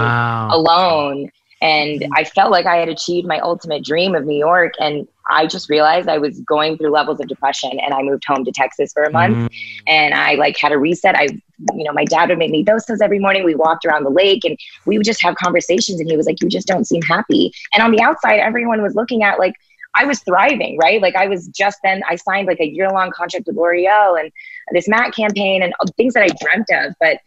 alone. And I felt like I had achieved my ultimate dream of New York. And I just realized I was going through levels of depression. And I moved home to Texas for a month. Mm. And I like had a reset. I, you know, my dad would make me dosas every morning. We walked around the lake and we would just have conversations. And he was like, You just don't seem happy. And on the outside, everyone was looking at like, I was thriving, right? Like I was just then, I signed like a year long contract with L'Oreal and this Matt campaign and things that I dreamt of. But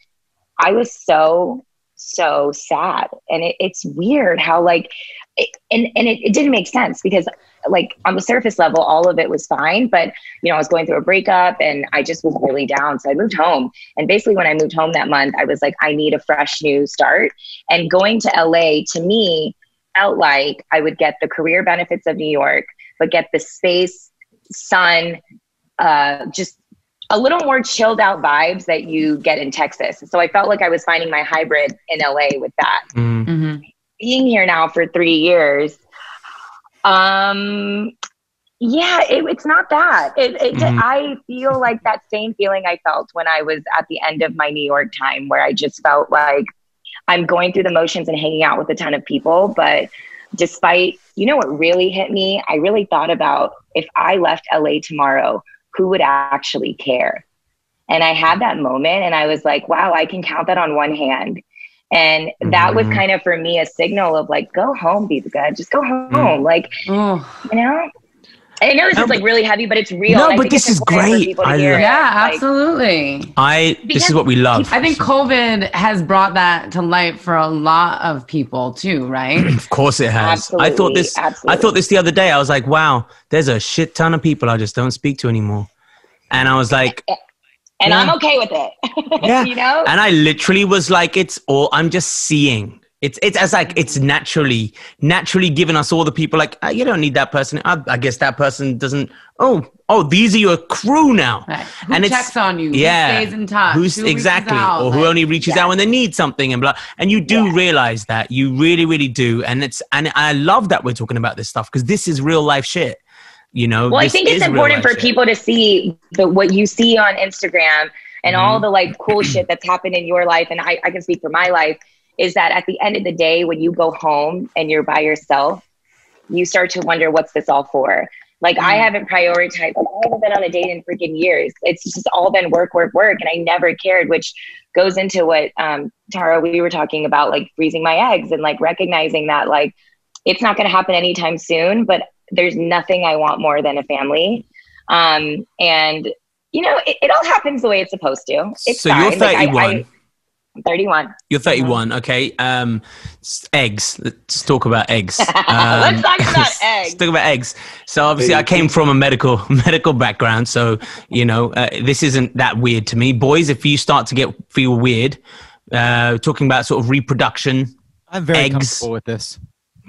I was so so sad. And it, it's weird how like it, and and it, it didn't make sense because like on the surface level all of it was fine. But you know i was going through a breakup and i just was really down. So i moved home. And basically when i moved home that month i was like i need a fresh new start. And going to la to me felt like i would get the career benefits of new york but get the space sun uh, just a little more chilled out vibes that you get in Texas. So I felt like I was finding my hybrid in LA with that. Mm. Mhm. Being here now for three years, um, yeah, it, it's not that. It, it, Mhm. I feel like that same feeling I felt when I was at the end of my New York time, where I just felt like I'm going through the motions and hanging out with a ton of people, but despite you know what really hit me i really thought about if i left la tomorrow who would actually care and i had that moment and i was like wow i can count that on one hand and that was Mhm. kind of for me a signal of like go home Deepica. just go home Mm. like Oh, you know i know this No, is like really heavy but it's real No, but this is great. I hear it. yeah, Like, absolutely. I. This is what we love. I think COVID has brought that to light for a lot of people too, right? Of course it has. I thought Absolutely, this. I thought this the other day. I was like, wow, there's a shit ton of people I just don't speak to anymore. And I was like, and Yeah. i'm okay with it Yeah. you know and I literally was like, it's all. I'm just seeing. It's it's as like it's naturally naturally given us all the people like "Ah, you don't need that person. I, I guess that person doesn't. Oh oh, these are your crew now. Right. Who checks on you? Who Yeah, stays in touch? Who's Who exactly, out? or who only reaches yeah. out when they need something and blah. And you do Yeah. realize that you really really do, and it's and I love that we're talking about this stuff because this is real life shit. You know. Well, I think it's important for shit. people to see the what you see on Instagram and Mm-hmm. all the like cool shit that's happened in your life. And I, I can speak for my life is that at the end of the day, when you go home and you're by yourself, you start to wonder what's this all for. Like I haven't prioritized. I haven't been on a date in freaking years. It's just all been work, work, work, and I never cared. Which goes into what um, Thara we were talking about, like freezing my eggs and like recognizing that like it's not going to happen anytime soon. But there's nothing I want more than a family. Um, and you know, it, it all happens the way it's supposed to. It's So you're fine. Like, I- 31. I, I'm 31. You're 31, okay. Um, eggs. Let's talk about eggs. Um, Let's talk about let's eggs. talk about eggs. So obviously, I came from a medical medical background, so you know uh, this isn't that weird to me. Boys, if you start to get feel weird, uh, talking about sort of reproduction, I'm very Eggs. comfortable with this.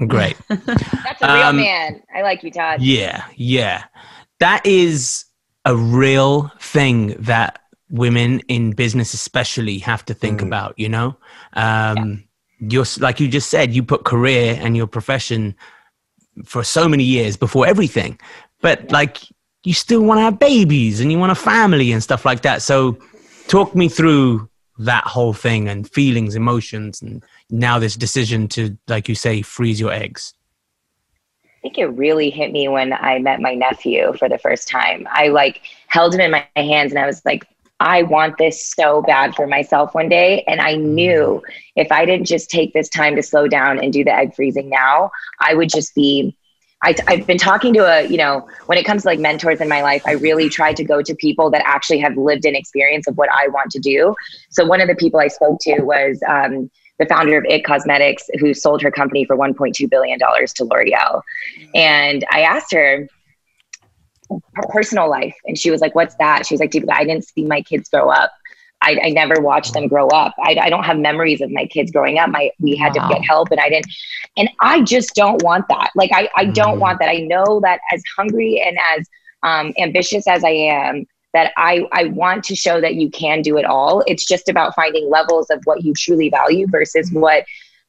great. That's a real Um, man. I like you, Todd. Yeah, yeah. That is a real thing that women in business especially have to think about, you know? Um you're like you just said, you put career and your profession for so many years before everything. But like you still want to have babies and you want a family and stuff like that. So talk me through that whole thing and feelings, emotions and now this decision to like you say freeze your eggs. I think it really hit me when I met my nephew for the first time. I like held him in my hands and I was like, I want this so bad for myself one day. And I knew if I didn't just take this time to slow down and do the egg freezing now, I would just be. I, I've been talking to a, you know, when it comes to like mentors in my life, I really try to go to people that actually have lived in experience of what I want to do. So one of the people I spoke to was um, the founder of It Cosmetics, who sold her company for $1.2 billion to L'Oreal. And I asked her her personal life, and she was like, "What's that?" She was like, "Deepica, I didn't see my kids grow up. I, I never watched them grow up. I, I don't have memories of my kids growing up. My we had Wow. to get help, and I didn't. And I just don't want that. Like I, I don't Mhm. want that. I know that as hungry and as um, ambitious as I am, that I, I want to show that you can do it all. It's just about finding levels of what you truly value versus what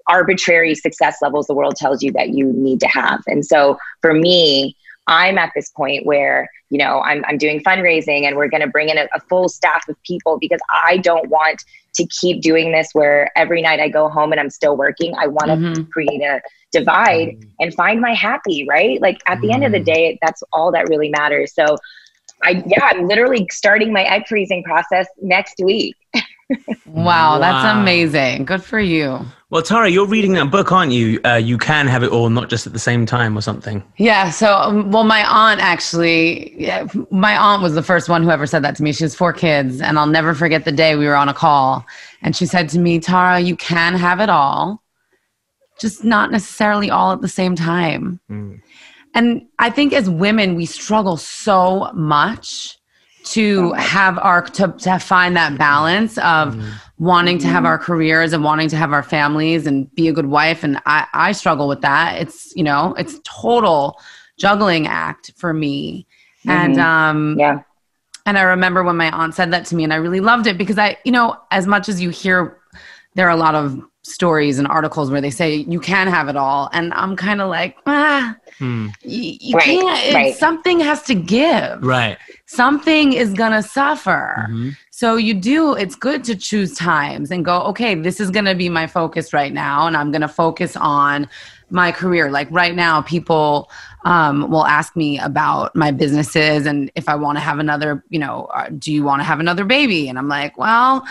arbitrary success levels the world tells you that you need to have. And so for me, I'm at this point where, you know, I'm, I'm doing fundraising and we're going to bring in a, a full staff of people because I don't want to keep doing this where every night I go home and I'm still working. I want to Mhm. create a divide and find my happy, right? Like at the end of the Mm. day, that's all that really matters. So I, yeah, I'm literally starting my egg freezing process next week. Wow, that's amazing. Good for you. Well, Thara, you're reading that book, aren't you? Uh, you can have it all, not just at the same time or something. Yeah. So, um, well, my aunt actually, yeah, my aunt was the first one who ever said that to me. She has four kids, and I'll never forget the day we were on a call, and she said to me, "Thara, you can have it all, just not necessarily all at the same time." Mm. And I think as women, we struggle so much to have our to, to find that balance of wanting to have our careers and wanting to have our families and be a good wife and I, I struggle with that it's you know it's total juggling act for me and um Yeah. and I remember when my aunt said that to me, and I really loved it because I, you know, as much as you hear, there are a lot of stories and articles where they say you can have it all, and I'm kind of like, ah, Hmm. y- you Right, can't. Right. Something has to give. Right. Something is gonna suffer. Mhm. So you do. It's good to choose times and go. Okay, this is gonna be my focus right now, and I'm gonna focus on my career. Like right now, people um, will ask me about my businesses and if I want to have another, you know, uh, do you want to have another baby? And I'm like, well,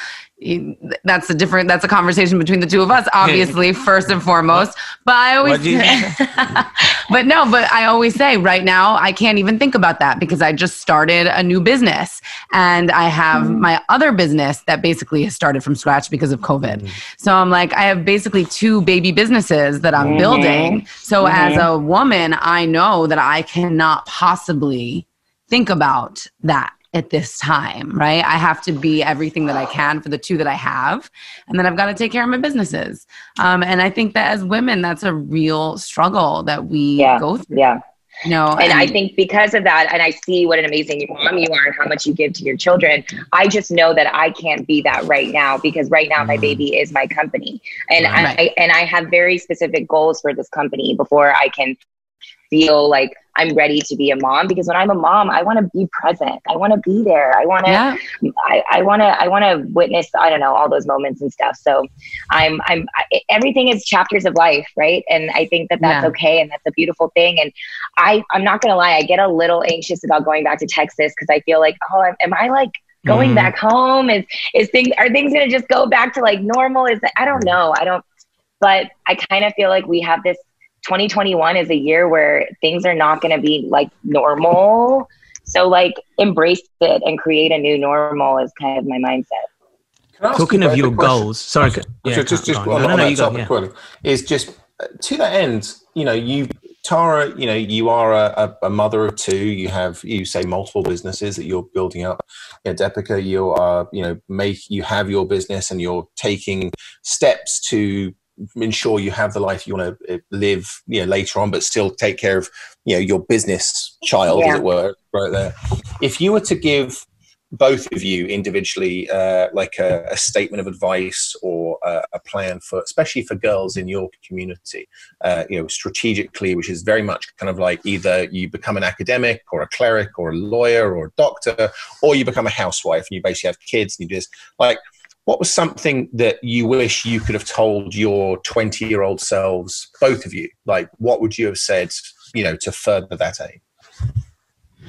that's a different, that's a conversation between the two of us, obviously, first and foremost. But I always, but no, but I always say right now, I can't even think about that because I just started a new business. And I have my other business that basically has started from scratch because of COVID. So I'm like, I have basically two baby businesses that I'm building. So as a woman, I know that I cannot possibly think about that at this time, right? I have to be everything that I can for the two that I have. And then I've got to take care of my businesses. Um, and I think that as women, that's a real struggle that we Yeah. go through. Yeah. You know, and I think because of that, and I see what an amazing mom you are and how much you give to your children, I just know that I can't be that right now because right now my Mm. baby is my company, and Right. I and I have very specific goals for this company before I can feel like I'm ready to be a mom. Because when I'm a mom, I want to be present. I want to be there. I want to. yeah. I, want to I want to witness I don't know all those moments and stuff. So I'm I'm I, everything is chapters of life, right? And I think that that's Yeah. okay and that's a beautiful thing. And I I'm not gonna lie, I get a little anxious about going back to Texas because I feel like oh am, am I like going Mhm. back home? Is is things are things gonna just go back to like normal? Is I don't know. I don't. But I kind of feel like we have this 2021 is a year where things are not going to be like normal. So like embrace it and create a new normal is kind of my mindset. Can I ask Talking you of your goals, sorry. Okay. yeah, just, just, just on. on, No, no, on no, that you go, topic yeah. is just uh, to that end, you know, you, Thara, you know, you are a, a, a mother of two. You have, you say, multiple businesses that you're building up. You know, Deepica, you are, you know, make you have your business and you're taking steps to ensure you have the life you want to live, you know, later on, but still take care of, you know, your business child, Yeah. as it were, right there. If you were to give both of you individually uh, like a, a statement of advice or a, a plan for especially for girls in your community uh, you know strategically which is very much kind of like either you become an academic or a cleric or a lawyer or a doctor or you become a housewife and you basically have kids and you just like what was something that you wish you could have told your 20 year old selves both of you like what would you have said you know to further that aim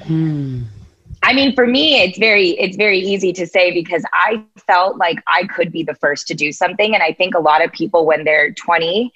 Hmm. I mean, for me, it's very it's very easy to say because I felt like I could be the first to do something, and I think a lot of people when they're 20,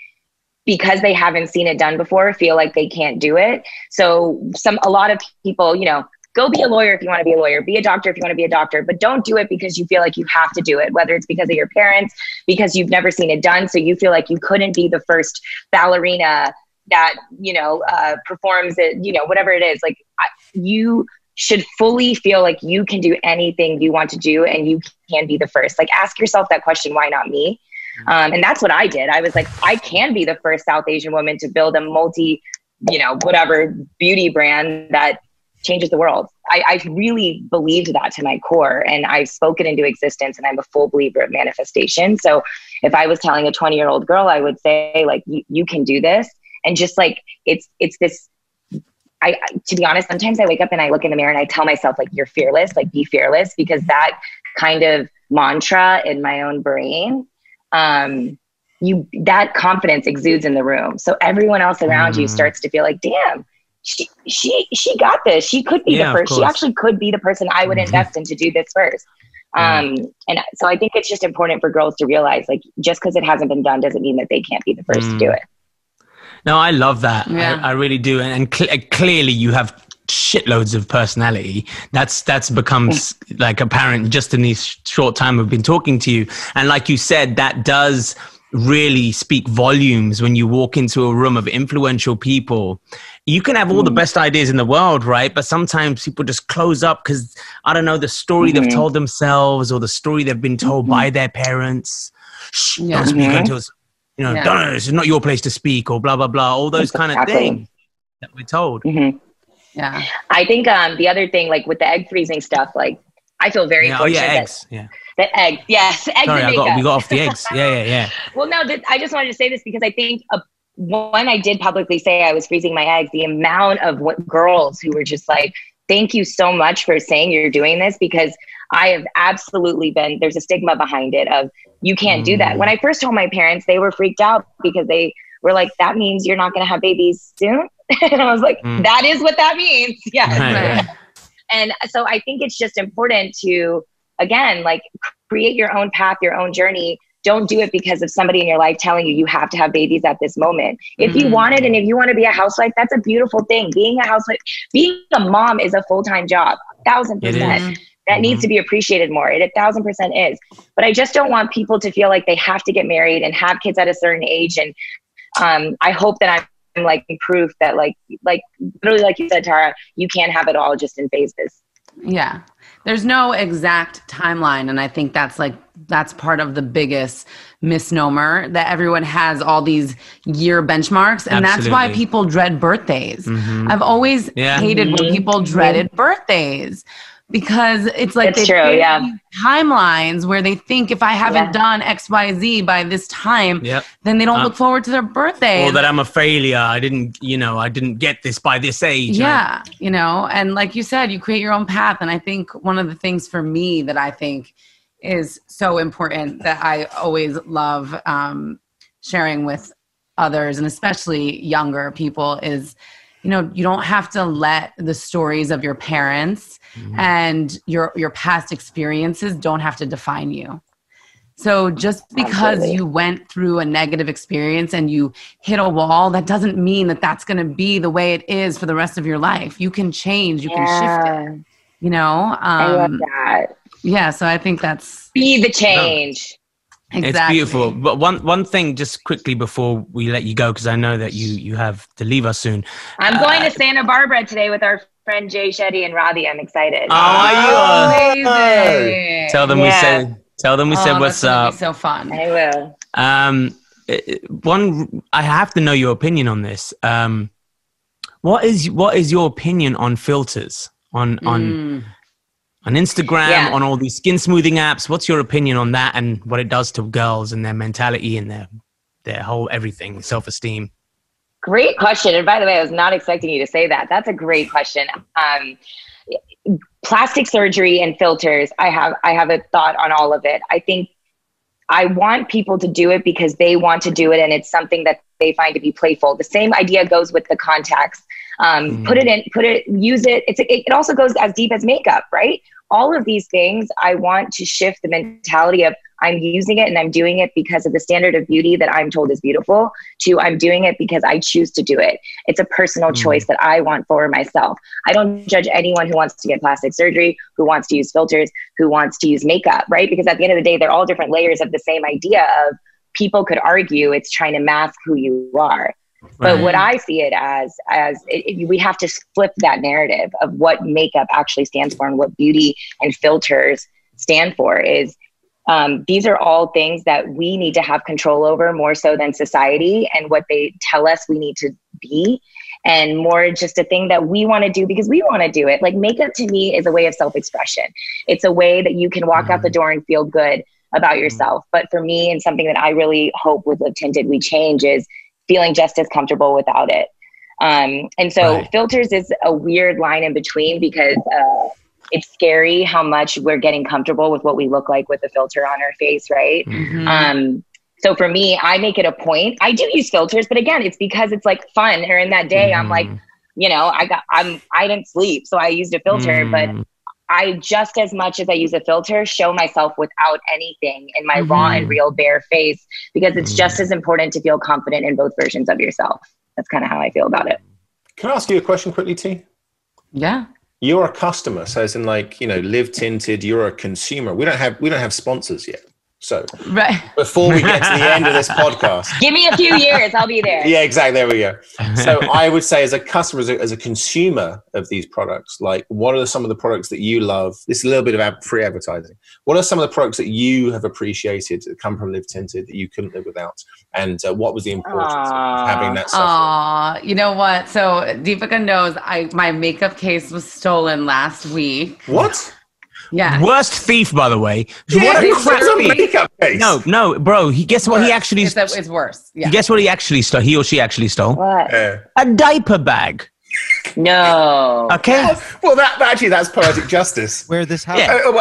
because they haven't seen it done before, feel like they can't do it. So some a lot of people, you know, go be a lawyer if you want to be a lawyer, be a doctor if you want to be a doctor, but don't do it because you feel like you have to do it, whether it's because of your parents, because you've never seen it done, so you feel like you couldn't be the first ballerina that you know uh, performs it, you know, whatever it is. Like I, you should fully feel like you can do anything you want to do and you can be the first. Like ask yourself that question, why not me? Um, and that's what I did. I was like, I can be the first South Asian woman to build a multi, you know, whatever beauty brand that changes the world. I, I really believed that to my core and I've spoken into existence and I'm a full believer of manifestation. So if I was telling a 20 year old girl, I would say like, you, you can do this. And just like, it's, it's this I, to be honest, sometimes I wake up and I look in the mirror and I tell myself like you're fearless, like be fearless because that kind of mantra in my own brain, um, you that confidence exudes in the room. So everyone else around you Mm. starts to feel like, damn, she she she got this. She could be Yeah, the first. She actually could be the person I would Mhm. invest in to do this first. Um, and so I think it's just important for girls to realize like just because it hasn't been done doesn't mean that they can't be the first to Mm. do it. No, I love that. Yeah. I, I really do, and, and cl- clearly you have shitloads of personality. That's that's become like apparent just in this short time we've been talking to you. And like you said, that does really speak volumes when you walk into a room of influential people. You can have all the best ideas in the world, right? But sometimes people just close up because I don't know the story they've Mhm. told themselves or the story they've been told by their parents. Shh, Yeah. don't speak Mhm. until it's- you know, Yeah. don't, this is not your place to speak, or blah blah blah. All those kind of things that we're told. Mhm. Yeah. I think um, the other thing, like with the egg freezing stuff, like I feel very Yeah, oh fortunate yeah, that- eggs. Yeah. That eggs, yes, eggs Sorry, and I got we got off the eggs. Yeah, yeah, yeah. well, no, th- I just wanted to say this because I think uh, when I did publicly say I was freezing my eggs, the amount of what girls who were just like, "Thank you so much for saying you're doing this," because I have absolutely been. There's a stigma behind it of you can't do that. Mm. When I first told my parents, they were freaked out because they were like, "That means you're not going to have babies soon," and I was like, Mm. "That is what that means." Yes. Right, right. And so I think it's just important to, again, like create your own path, your own journey. Don't do it because of somebody in your life telling you you have to have babies at this moment. If you Mhm. want it and if you want to be a housewife, that's a beautiful thing. Being a housewife, being a mom is a full time job, thousand percent. That Mhm. needs to be appreciated more. It a thousand percent is. But I just don't want people to feel like they have to get married and have kids at a certain age. And um, I hope that I'm like proof that like like literally like you said, Thara, you can have it all just in phases. Yeah. There's no exact timeline. And I think that's like, that's part of the biggest misnomer that everyone has all these year benchmarks. And that's why people dread birthdays. Mhm. I've always Yeah. hated when Mhm. people dreaded birthdays because it's like It's they true, yeah. timelines where they think if I haven't Yeah. done X, Y, Z by this time, Yep. then they don't Uh, look forward to their birthday. Or that I'm a failure. I didn't, you know, I didn't get this by this age. yeah you know and like you said you create your own path and i think one of the things for me that i think is so important that i always love um, sharing with others and especially younger people is you know you don't have to let the stories of your parents Mhm. and your your past experiences don't have to define you so just because Absolutely. you went through a negative experience and you hit a wall that doesn't mean that that's going to be the way it is for the rest of your life you can change you can shift it you know I love um that. yeah so i think that's Be the change. Exactly It's beautiful. But one one thing, just quickly before we let you go, because I know that you you have to leave us soon. I'm going Uh, to Santa Barbara today with our friend Jay Shetty and Robbie. I'm excited. Oh, are you? Amazing. Tell them we said. Tell them we Oh, said what's gonna up. be so fun I will. Um, one, I have to know your opinion on this. Um, what is what is your opinion on filters on on Mm. On Instagram Yeah. on all these skin smoothing apps? What's your opinion on that and what it does to girls and their mentality and their their whole everything, self esteem? Great question. And by the way, I was not expecting you to say that. That's a great question. Um, plastic surgery and filters. I have I have a thought on all of it. I think I want people to do it because they want to do it, and it's something that they find to be playful. The same idea goes with the contacts. Um, Mhm. Put it in, put it, use it. It's it, it also goes as deep as makeup, right? All of these things, I want to shift the mentality of I'm using it and I'm doing it because of the standard of beauty that I'm told is beautiful. To I'm doing it because I choose to do it. It's a personal Mhm. choice that I want for myself. I don't judge anyone who wants to get plastic surgery, who wants to use filters, who wants to use makeup, right? Because at the end of the day, they're all different layers of the same idea of people could argue it's trying to mask who you are. But Right. what I see it as, as it, it- we have to flip that narrative of what makeup actually stands for and what beauty and filters stand for is um, these are all things that we need to have control over more so than society and what they tell us we need to be. And more just a thing that we want to do because we want to do it. Like makeup to me is a way of self-expression. It's a way that you can walk out the door and feel good about yourself. But for me and something that i really hope with Live Tinted we change is feeling just as comfortable without it um, and so Right. filters is a weird line in between because uh, it's scary how much we're getting comfortable with what we look like with the filter on our face, right? Mhm. Um, so for me, I make it a point. I do use filters, but again, it's because it's like fun. Or in that day, I'm like, Mm. you know, I got, I'm, I didn't sleep, so I used a filter. But Mm. I just as much as I use a filter, show myself without anything in my raw and Mhm. real bare face because it's Mhm. just as important to feel confident in both versions of yourself. That's kind of how I feel about it. Can I ask you a question quickly, T? yeah You're a customer, so as in like you know, live tinted. You're a consumer. We don't have we don't have sponsors yet. So right before we get to the end of this podcast, Give me a few years, I'll be there. yeah, exactly. There we go. So I would say, as a customer, as a, as a consumer of these products, like what are some of the products that you love? This is a little bit of ad- free advertising. What are some of the products that you have appreciated that come from Live Tinted that you couldn't live without? And uh, what was the importance of having that stuff? Aw, you know what? So Deepica knows I my makeup case was stolen last week. What? Yeah. Worst thief, by the way. Yeah, what a it's crap thief. makeup case. No, no, bro. He guess what he actually. It's, it's worse. Yeah. Guess what he actually stole? He or she actually stole What? Yeah. a diaper bag. No. Okay. Well, that actually that's poetic justice. Where this house? Yeah. Uh,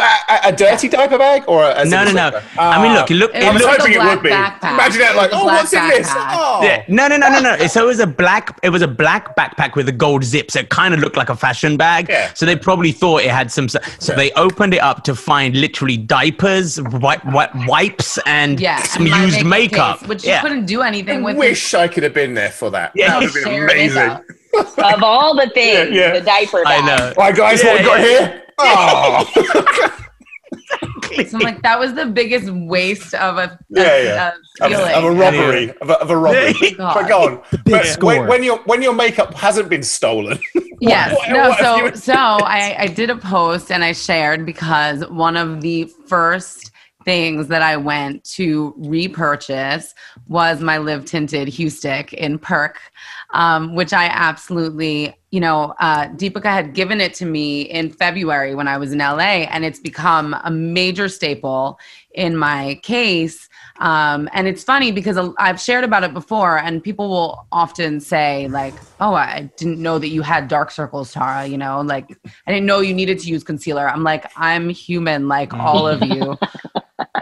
a, a dirty diaper bag or a, a No, no, no. slipper? I mean, look, it look, It it I was was like a hoping it would be. backpack. Imagine that, like, oh, black what's in this? Oh. Yeah. No, no, no, no, no. So it was a black. It was a black backpack with a gold zip. So it kind of looked like a fashion bag. Yeah. So they probably thought it had some. So Yeah. they opened it up to find literally diapers, wi- wi- wipes, and Yeah. some my used makeup. case, which yeah. you couldn't do I anything with. wish I could have been there for that. Yeah. that would have been amazing. Out. Of all the things, Yeah, yeah. the diaper I know. Right, guys, Yeah, what we got yeah. here? Oh. So I'm like, that was the biggest waste of a, Yeah, yeah. a of, feeling. of a robbery. Of a, of a robbery. Oh God. but go on. big But score. when, when your when your makeup hasn't been stolen, Yes. What- no. what so so I, I did a post and I shared because one of the first things that I went to repurchase was my Live Tinted Hue Stick in Perk, um, which I absolutely, you know, uh, Deepica had given it to me in February when I was in LA, and it's become a major staple in my case. Um, and it's funny because I've shared about it before, and people will often say, like, oh, I didn't know that you had dark circles, Thara. You know, like, I didn't know you needed to use concealer. I'm like, I'm human, like all of you.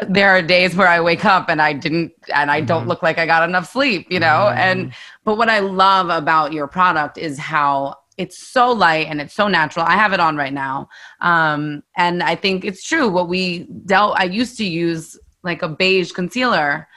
There are days where I wake up and I didn't, and I don't look like I got enough sleep, you know? And, but what I love about your product is how it's so light and it's so natural. I have it on right now. Um, and I think it's true. What we dealt, I used to use like a beige concealer,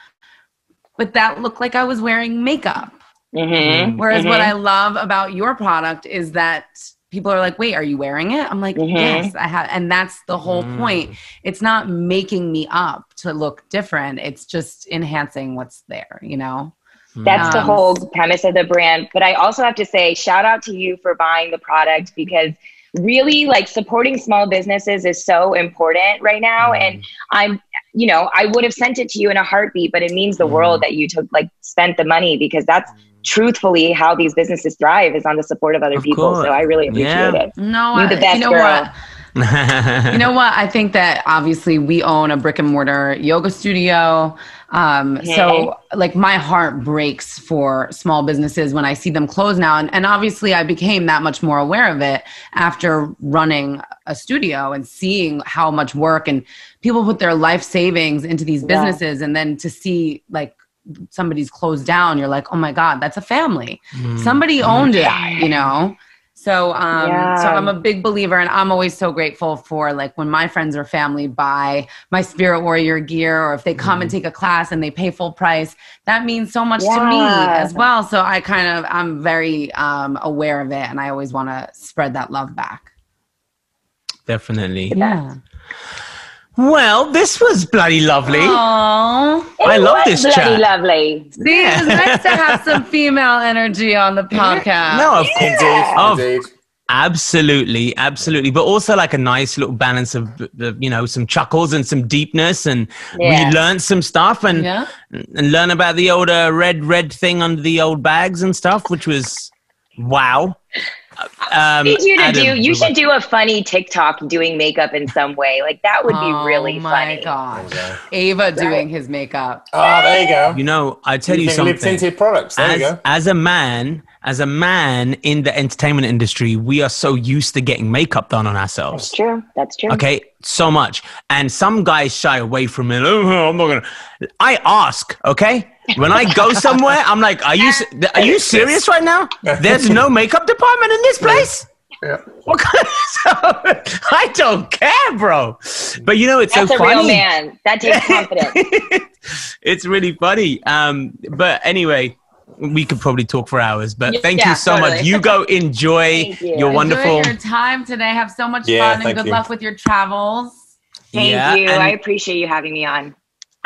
but that looked like I was wearing makeup. Mm-hmm. Whereas what I love about your product is that people are like, "Wait, are you wearing it?" I'm like, Mhm. "Yes, I have." And that's the whole Mm. point. It's not making me up to look different. It's just enhancing what's there, you know. That's the Um, whole premise of the brand. But I also have to say, shout out to you for buying the product because really like supporting small businesses is so important right now. And I'm, you know, I would have sent it to you in a heartbeat, but it means the world that you took like spent the money because that's truthfully how these businesses thrive is on the support of other Of people. course. So I really appreciate Yeah. it. No, You I- the best you know girl. what? you know what? I think that obviously we own a brick and mortar yoga studio. Um, So, like, my heart breaks for small businesses when I see them close now. And, and obviously, I became that much more aware of it after running a studio and seeing how much work and people put their life savings into these Yeah. businesses. And then to see, like, somebody's closed down, you're like, oh my God, that's a family. Somebody owned it, you know? So, um, Yeah. so I'm a big believer, and I'm always so grateful for like when my friends or family buy my Spirit Warrior gear, or if they come and take a class and they pay full price. That means so much to me as well. So I kind of I'm very um, aware of it, and I always want to spread that love back. Definitely. Yeah. Well, this was bloody lovely. Oh, I It love this bloody chat. lovely. see, it's nice to have some female energy on the podcast. No, of course. Indeed, Of- indeed. Absolutely, absolutely, but also like a nice little balance of uh, you know some chuckles and some deepness, and Yeah. we learned some stuff and Yeah. and learn about the old uh, red red thing under the old bags and stuff, which was wow. Um, need you to Adam, do you what should do a funny TikTok doing makeup in some way. Like that would be really oh my funny. gosh, There Ava doing his makeup. Ah, there you go. You know, I tell you, Using lip something. tinted products. There as, you go. as a man, as a man in the entertainment industry, we are so used to getting makeup done on ourselves. That's true. That's true. Okay, so much, and some guys shy away from it. Oh, I'm not gonna. I ask. Okay, when I go somewhere, I'm like, "Are you are you serious right now? There's no makeup department in this place." Yeah. What kind of, so, I don't care, bro. But you know, it's That's so a funny. real man. That takes confidence. it's really funny. Um, but anyway, we could probably talk for hours. But Yeah, thank you so totally. much. You go enjoy Thank you. your wonderful. Enjoy your time today. Have so much Yeah, fun and good you. luck with your travels. Thank Yeah, you. and- I appreciate you having me on.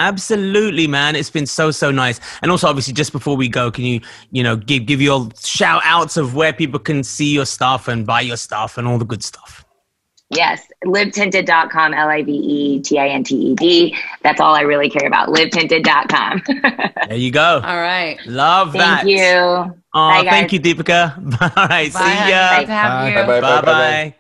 Absolutely, man. It's been so so nice. And also, obviously, just before we go, can you you know give give your shout outs of where people can see your stuff and buy your stuff and all the good stuff. Yes, livetinted.com, L I V E T I N T E D. That's all I really care about. Livetinted.com. There you go. All right. Love that. Thank you. Aw, Bye, thank guys. you, Deepica. All right, Bye. see ya. Nice to have Bye. you. Bye-bye. Bye bye.